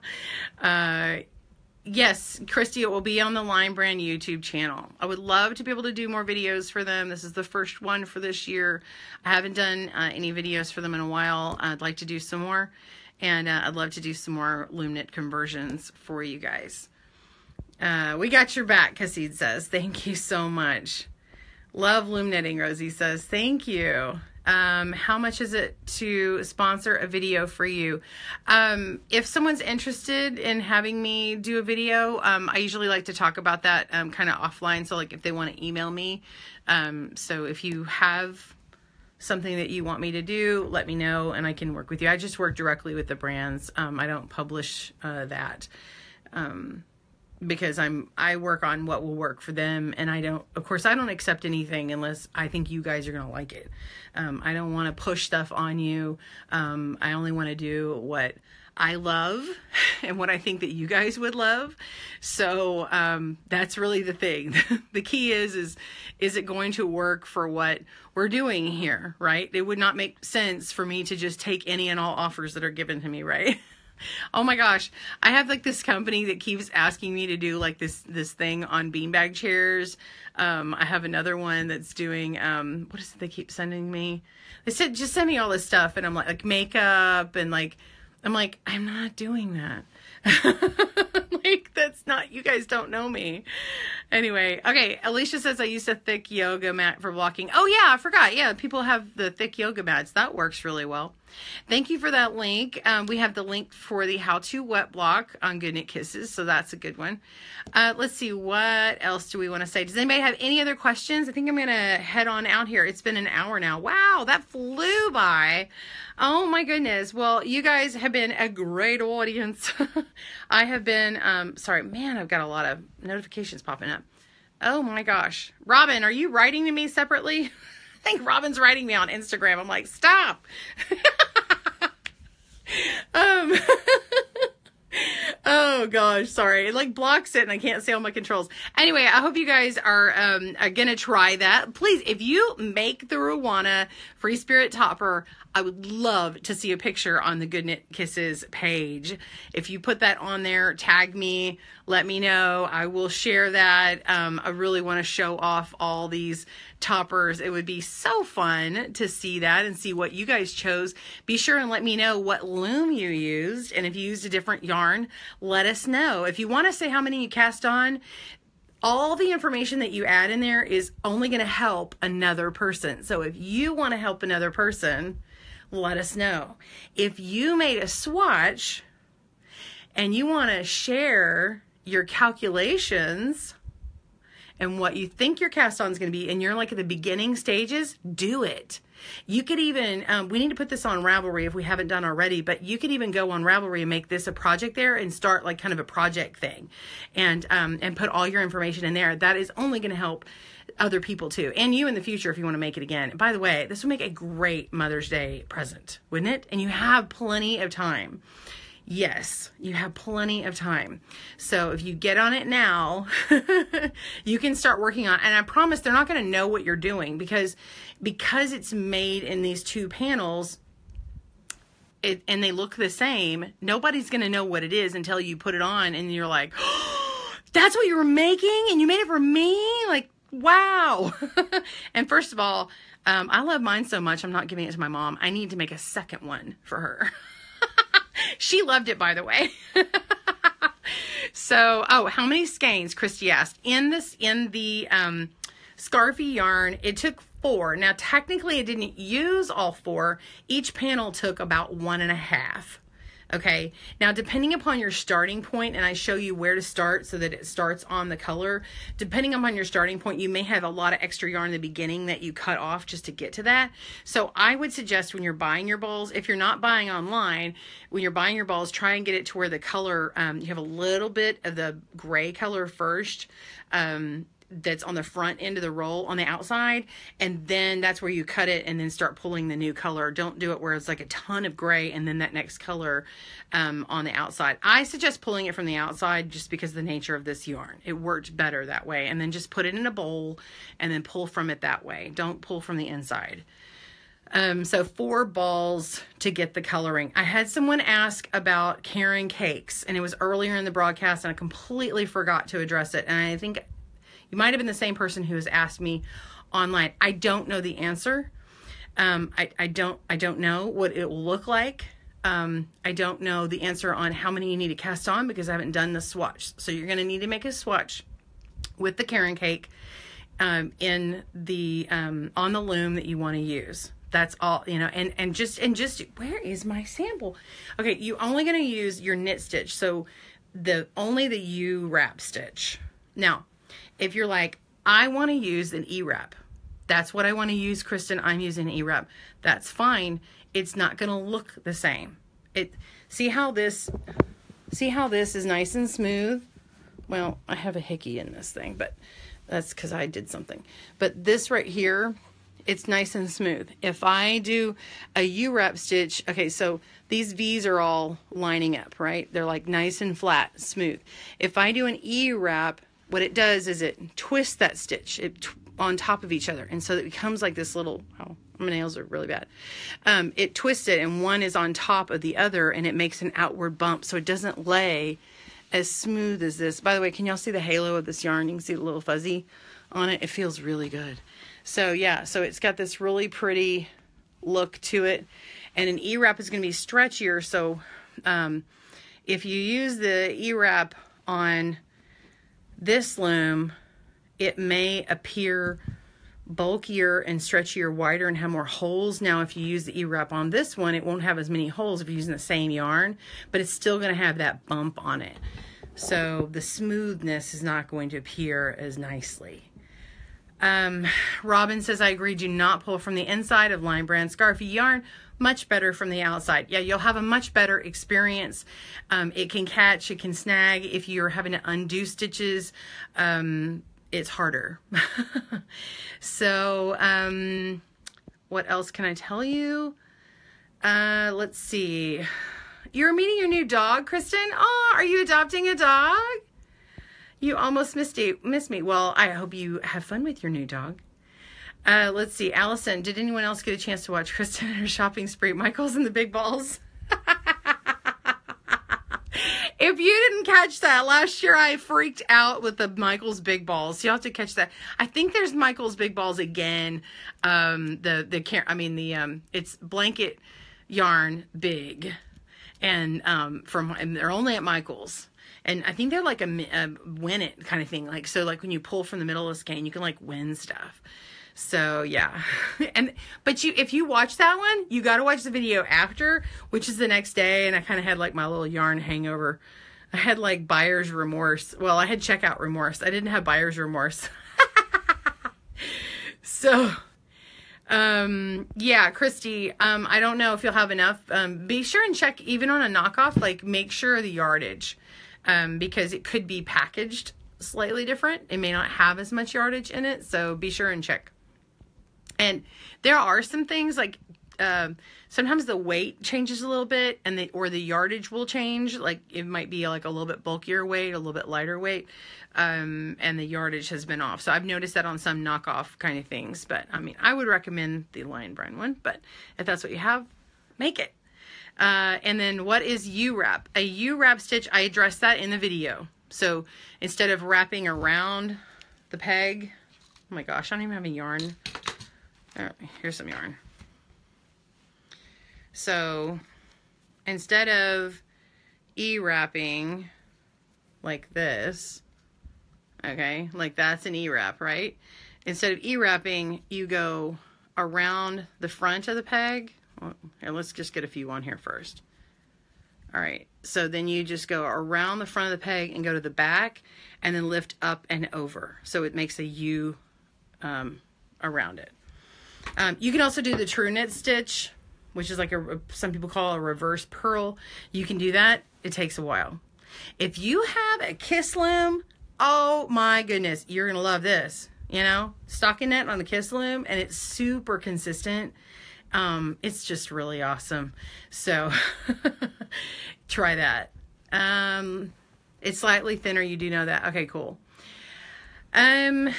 uh, yes, Christy, it will be on the Lion Brand YouTube channel. I would love to be able to do more videos for them. This is the first one for this year. I haven't done uh, any videos for them in a while. I'd like to do some more, and uh, I'd love to do some more Loomknit conversions for you guys. Uh, we got your back, Cassid says. Thank you so much. Love loom knitting, Rosie says. Thank you. Um, how much is it to sponsor a video for you? Um, if someone's interested in having me do a video, um, I usually like to talk about that um, kind of offline. So, like, if they want to email me. Um, so, if you have something that you want me to do, let me know and I can work with you. I just work directly with the brands. Um, I don't publish uh, that. Um, because I'm I work on what will work for them and I don't of course I don't accept anything unless I think you guys are going to like it. Um, I don't want to push stuff on you. Um, I only want to do what I love and what I think that you guys would love. So um, that's really the thing. the key is is is it going to work for what we're doing here, right? It would not make sense for me to just take any and all offers that are given to me, right? oh my gosh. I have like this company that keeps asking me to do like this this thing on beanbag chairs. Um i have another one that's doing um what is it they keep sending me? They said just send me all this stuff and i'm like like makeup and like i'm like i'm not doing that. Like that's not you guys don't know me. Anyway okay alicia says i use a thick yoga mat for blocking oh yeah i forgot. Yeah people have the thick yoga mats. That works really well Thank you for that link. Um, we have the link for the how to wet block on GoodKnit Kisses, so that's a good one. Uh, let's see, what else do we want to say? Does anybody have any other questions? I think I'm going to head on out here. It's been an hour now. Wow, that flew by. Oh my goodness. Well, you guys have been a great audience. I have been, um, sorry, man, I've got a lot of notifications popping up. Oh my gosh. Robin, are you writing to me separately? I think Robin's writing me on Instagram. I'm like, stop. um, oh gosh, sorry. It like blocks it and I can't see all my controls. Anyway, I hope you guys are um are gonna try that. Please, if you make the Ruana Free Spirit Topper, I would love to see a picture on the GoodKnit Kisses page. If you put that on there, tag me, let me know. I will share that. Um, I really want to show off all these toppers. It would be so fun to see that and see what you guys chose. Be sure and let me know what loom you used. And if you used a different yarn, let us know. If you want to say how many you cast on, all the information that you add in there is only going to help another person. So if you want to help another person, let us know. If you made a swatch and you want to share your calculations and what you think your cast on is going to be, and you're like at the beginning stages, do it. You could even, um, we need to put this on Ravelry if we haven't done already, but you could even go on Ravelry and make this a project there and start like kind of a project thing and, um, and put all your information in there. That is only going to help other people too, and you in the future if you want to make it again. By the way, this would make a great Mother's Day present, wouldn't it? And you have plenty of time. Yes, you have plenty of time. So if you get on it now, you can start working on and I promise they're not going to know what you're doing because because it's made in these two panels it, and they look the same, nobody's going to know what it is until you put it on and you're like, oh, "That's what you were making and you made it for me?" Like, wow. and first of all, um, I love mine so much, I'm not giving it to my mom. I need to make a second one for her. she loved it, by the way. so, oh, how many skeins? Christy asked. In this, in the um, Scarfie yarn, it took four. Now, technically, it didn't use all four. Each panel took about one and a half. Okay, now depending upon your starting point, and I show you where to start so that it starts on the color, depending upon your starting point, you may have a lot of extra yarn in the beginning that you cut off just to get to that. So I would suggest when you're buying your balls, if you're not buying online, when you're buying your balls, try and get it to where the color, um, you have a little bit of the gray color first. Um, that's on the front end of the roll on the outside and then that's where you cut it and then start pulling the new color. Don't do it where it's like a ton of gray and then that next color um, on the outside. I suggest pulling it from the outside just because the nature of this yarn. It worked better that way. And then just put it in a bowl and then pull from it that way. Don't pull from the inside. Um, so four balls to get the coloring. I had someone ask about Caron cakes, and it was earlier in the broadcast, and I completely forgot to address it. And I think you might have been the same person who has asked me online. I don't know the answer. Um, I, I don't I don't know what it will look like. Um, I don't know the answer on how many you need to cast on because I haven't done the swatch. So you're going to need to make a swatch with the Caron cake um, in the um, on the loom that you want to use. That's all you know, and and just and just where is my sample? Okay, you're only going to use your knit stitch, so the only the U wrap stitch. Now if you're like, I want to use an E-wrap, that's what I want to use, Kristen, I'm using an E-wrap, that's fine. It's not going to look the same. It See how this, see how this is nice and smooth? Well, I have a hickey in this thing, but that's because I did something. But this right here, it's nice and smooth. If I do a U-wrap stitch, okay, so these V's are all lining up, right? They're like nice and flat, smooth. If I do an E-wrap, what it does is it twists that stitch it on top of each other and so it becomes like this little oh my nails are really bad. Um, it twists it and one is on top of the other and it makes an outward bump so it doesn't lay as smooth as this. By the way can y'all see the halo of this yarn? You can see the little fuzzy on it? It feels really good. So yeah so it's got this really pretty look to it and an e-wrap is going to be stretchier so um, if you use the e-wrap on this loom, it may appear bulkier and stretchier, wider, and have more holes. Now, if you use the E-wrap on this one, it won't have as many holes if you're using the same yarn, but it's still going to have that bump on it. So the smoothness is not going to appear as nicely. Um, Robin says, I agree, do not pull from the inside of Lion Brand Scarfie yarn much better from the outside. Yeah, you'll have a much better experience. Um, it can catch, it can snag. If you're having to undo stitches, um, it's harder. so, um, what else can I tell you? Uh, let's see. You're meeting your new dog, Kristen? Oh, are you adopting a dog? You almost missed, missed me. Well, I hope you have fun with your new dog. Uh, let's see. Allison, did anyone else get a chance to watch Kristen and her shopping spree? Michael's and the big balls. if you didn't catch that last year, I freaked out with the Michael's big balls. You have to catch that. I think there's Michael's big balls again. Um, the the I mean the um, it's blanket yarn big, and um, from and they're only at Michael's. And I think they're like a, a win it kind of thing. Like so, like when you pull from the middle of the skein, you can like win stuff. So yeah. and but you if you watch that one, you got to watch the video after, which is the next day and I kind of had like my little yarn hangover. I had like buyer's remorse. Well, I had checkout remorse. I didn't have buyer's remorse. so um yeah christy um i don't know if you'll have enough um be sure and check even on a knockoff like make sure the yardage um because it could be packaged slightly different it may not have as much yardage in it so be sure and check and there are some things like um sometimes the weight changes a little bit and the or the yardage will change. Like it might be like a little bit bulkier weight a little bit lighter weight um, and the yardage has been off. So i've noticed that on some knockoff kind of things but i mean i would recommend the lion brand one but if that's what you have make it. Uh, and then what is u-wrap? A u-wrap stitch i addressed that in the video. So instead of wrapping around the peg oh my gosh i don't even have a yarn oh, here's some yarn so instead of e-wrapping like this, okay, like that's an e-wrap, right? Instead of e-wrapping, you go around the front of the peg. Well, here, let's just get a few on here first. All right, so then you just go around the front of the peg and go to the back and then lift up and over. So it makes a U um, around it. Um, you can also do the true knit stitch which is like a some people call a reverse purl. You can do that. It takes a while. If you have a kiss loom, oh my goodness, you're gonna love this. You know, stockinette on the kiss loom, and it's super consistent. Um, it's just really awesome. So try that. Um, it's slightly thinner. You do know that. Okay, cool. Um,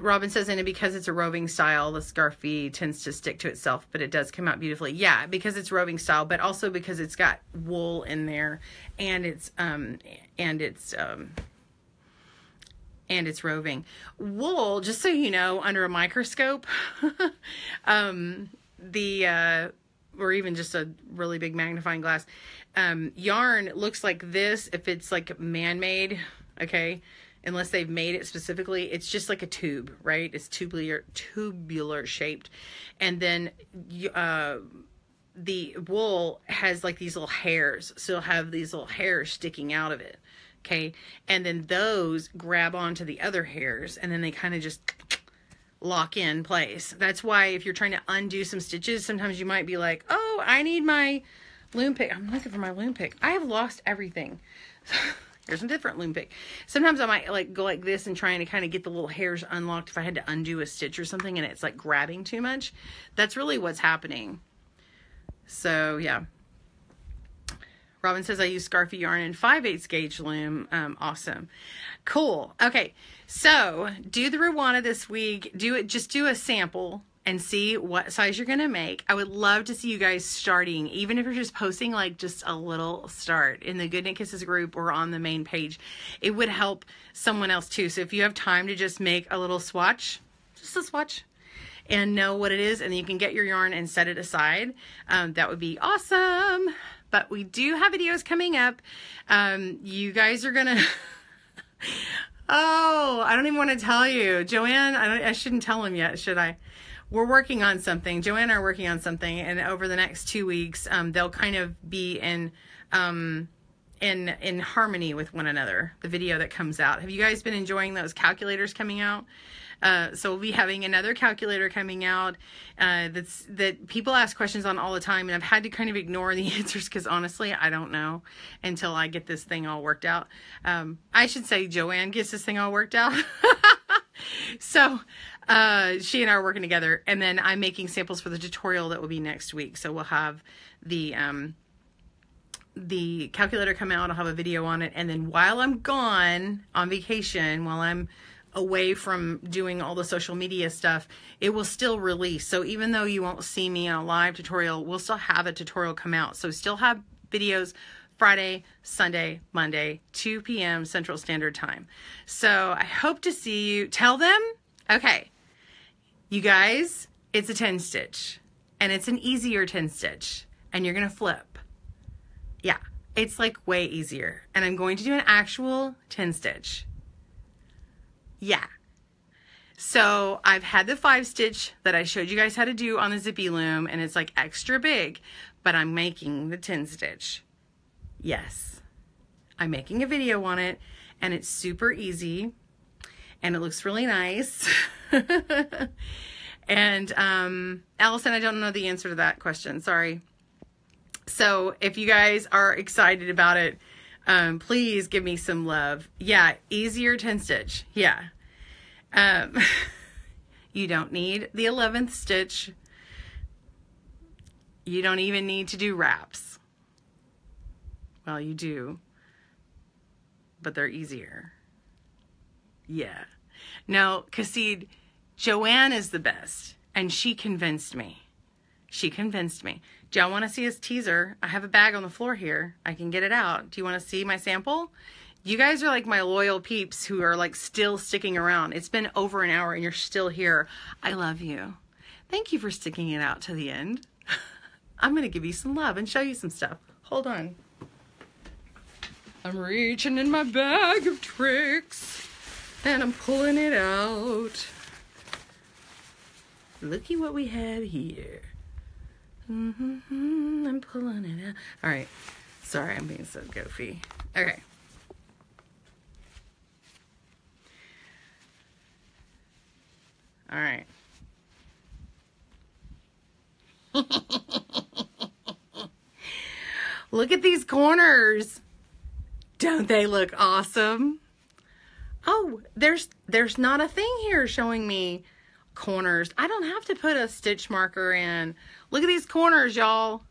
Robin says, and because it's a roving style, the scarfie tends to stick to itself, but it does come out beautifully. Yeah, because it's roving style, but also because it's got wool in there, and it's um, and it's um, and it's roving wool. Just so you know, under a microscope, um, the uh, or even just a really big magnifying glass, um, yarn looks like this if it's like man-made. Okay unless they've made it specifically. It's just like a tube, right? It's tubular, tubular shaped, and then uh, the wool has like these little hairs. So you'll have these little hairs sticking out of it. Okay, and then those grab onto the other hairs, and then they kind of just lock in place. That's why if you're trying to undo some stitches, sometimes you might be like, "Oh, I need my loom pick. I'm looking for my loom pick. I have lost everything." Here's a different loom pick. Sometimes I might like go like this and trying to kind of get the little hairs unlocked if I had to undo a stitch or something and it's like grabbing too much. That's really what's happening. So yeah. Robin says I use Scarfie yarn and 5 8 gauge loom. Um, awesome. Cool. Okay. So do the Ruana this week. Do it. Just do a sample and see what size you're to make. I would love to see you guys starting, even if you're just posting like just a little start in the GoodKnit Kisses group or on the main page. It would help someone else too. So if you have time to just make a little swatch, just a swatch, and know what it is, and you can get your yarn and set it aside, um, that would be awesome. But we do have videos coming up. Um, you guys are to. Oh, I don't even want to tell you. Joanne, I, I shouldn't tell him yet, should I? We're working on something. Joanna are working on something, and over the next two weeks, um, they'll kind of be in um, in in harmony with one another. The video that comes out. Have you guys been enjoying those calculators coming out? Uh, so we'll be having another calculator coming out uh, that's that people ask questions on all the time, and I've had to kind of ignore the answers because honestly, I don't know until I get this thing all worked out. Um, I should say Joanne gets this thing all worked out. so uh, she and I are working together, and then I'm making samples for the tutorial that will be next week. So we'll have the um, the calculator come out. I'll have a video on it, and then while I'm gone on vacation, while I'm away from doing all the social media stuff, it will still release. So even though you won't see me on a live tutorial, we'll still have a tutorial come out. So still have videos Friday, Sunday, Monday, 2 p.m. Central Standard Time. So I hope to see you. Tell them, okay, you guys, it's a 10 stitch and it's an easier 10 stitch and you're to flip. Yeah, it's like way easier. And I'm going to do an actual 10 stitch. Yeah. So I've had the five stitch that I showed you guys how to do on the zippy loom and it's like extra big, but I'm making the 10 stitch. Yes, I'm making a video on it and it's super easy and it looks really nice. and um, Allison, I don't know the answer to that question. Sorry. So if you guys are excited about it, um, please give me some love. Yeah, easier 10 stitch. Yeah. Um, you don't need the 11th stitch. You don't even need to do wraps. Well, you do, but they're easier. Yeah. No, Cassid, Joanne is the best, and she convinced me. She convinced me. Do y'all want to see his teaser? I have a bag on the floor here. I can get it out. Do you want to see my sample? You guys are like my loyal peeps who are like still sticking around. It's been over an hour and you're still here. I love you. Thank you for sticking it out to the end. I'm going to give you some love and show you some stuff. Hold on. I'm reaching in my bag of tricks and I'm pulling it out. Looky what we have here. Mm-hmm, I'm pulling it out. All right. Sorry, I'm being so goofy. Okay. All right. look at these corners. Don't they look awesome? Oh, there's there's not a thing here showing me corners. I don't have to put a stitch marker in. Look at these corners, y'all.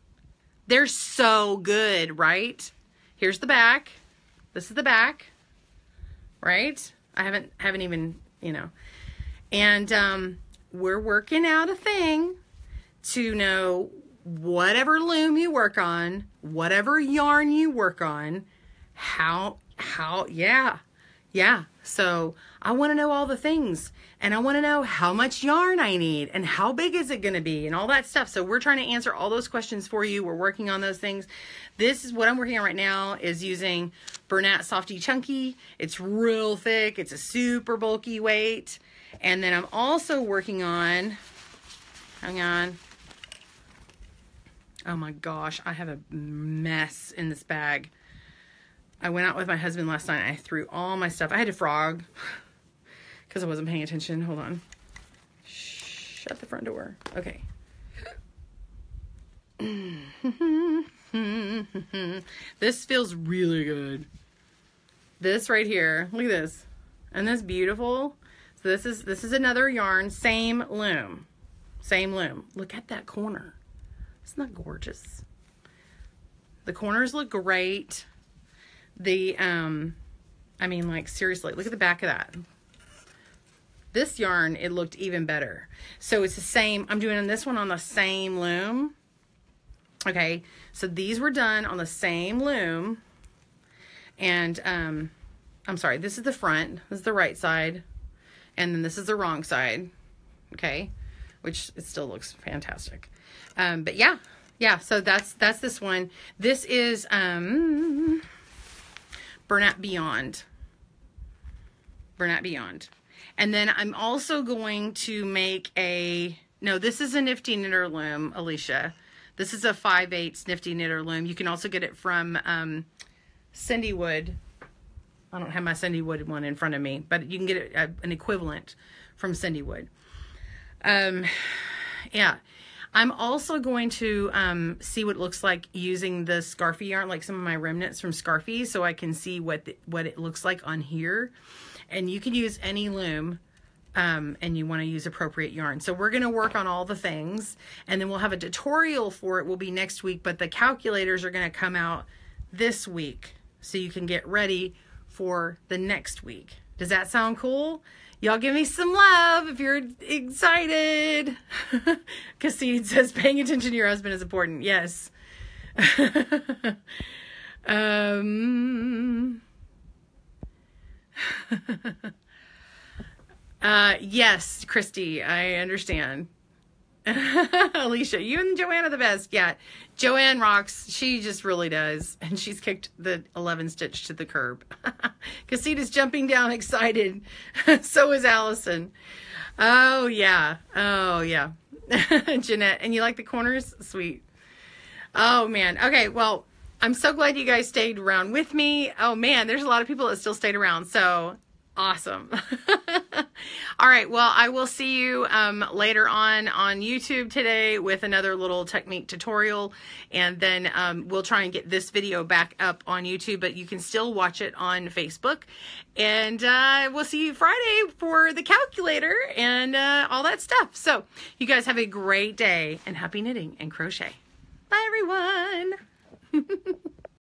They're so good, right? Here's the back. This is the back. Right? I haven't haven't even, you know. And um we're working out a thing to know whatever loom you work on, whatever yarn you work on, how how yeah. Yeah. So I want to know all the things and I want to know how much yarn I need and how big is it going to be and all that stuff. So we're trying to answer all those questions for you. We're working on those things. This is what I'm working on right now is using Bernat Softy Chunky. It's real thick. It's a super bulky weight. And then I'm also working on, hang on. Oh my gosh, I have a mess in this bag. I went out with my husband last night. I threw all my stuff. I had to frog because I wasn't paying attention. Hold on. Shut the front door. Okay. this feels really good. This right here. Look at this. And this beautiful. So this is this is another yarn, same loom. Same loom. Look at that corner. Isn't that gorgeous? The corners look great. The um I mean like seriously, look at the back of that. This yarn, it looked even better. So it's the same, I'm doing this one on the same loom. Okay, so these were done on the same loom. And um I'm sorry, this is the front, this is the right side, and then this is the wrong side. Okay, which it still looks fantastic. Um, but yeah, yeah, so that's that's this one. This is um Bernat Beyond. Bernat Beyond. And then I'm also going to make a, no, this is a Nifty Knitter loom, Alicia. This is a 5 8 Nifty Knitter loom. You can also get it from um, Wood. I don't have my CinDWood one in front of me, but you can get it, uh, an equivalent from CinDWood. Um, yeah. I'm also going to um, see what it looks like using the Scarfie yarn, like some of my remnants from Scarfie, so I can see what the, what it looks like on here. And you can use any loom, um, and you want to use appropriate yarn. So we're going to work on all the things, and then we'll have a tutorial for it will be next week, but the calculators are going to come out this week, so you can get ready for the next week. Does that sound cool? Y'all give me some love if you're excited. Cassid says paying attention to your husband is important. Yes. um, uh, yes, Christy, I understand. Alicia, you and Joanna the best. Yeah, Joanne rocks. She just really does. And she's kicked the 11 stitch to the curb. Casita's jumping down excited. so is Allison. Oh, yeah. Oh, yeah. Jeanette, and you like the corners? Sweet. Oh, man. Okay, well, I'm so glad you guys stayed around with me. Oh, man, there's a lot of people that still stayed around. So awesome. All right. Well, I will see you um, later on on YouTube today with another little technique tutorial. And then um, we'll try and get this video back up on YouTube, but you can still watch it on Facebook. And uh, we'll see you Friday for the calculator and uh, all that stuff. So you guys have a great day and happy knitting and crochet. Bye, everyone.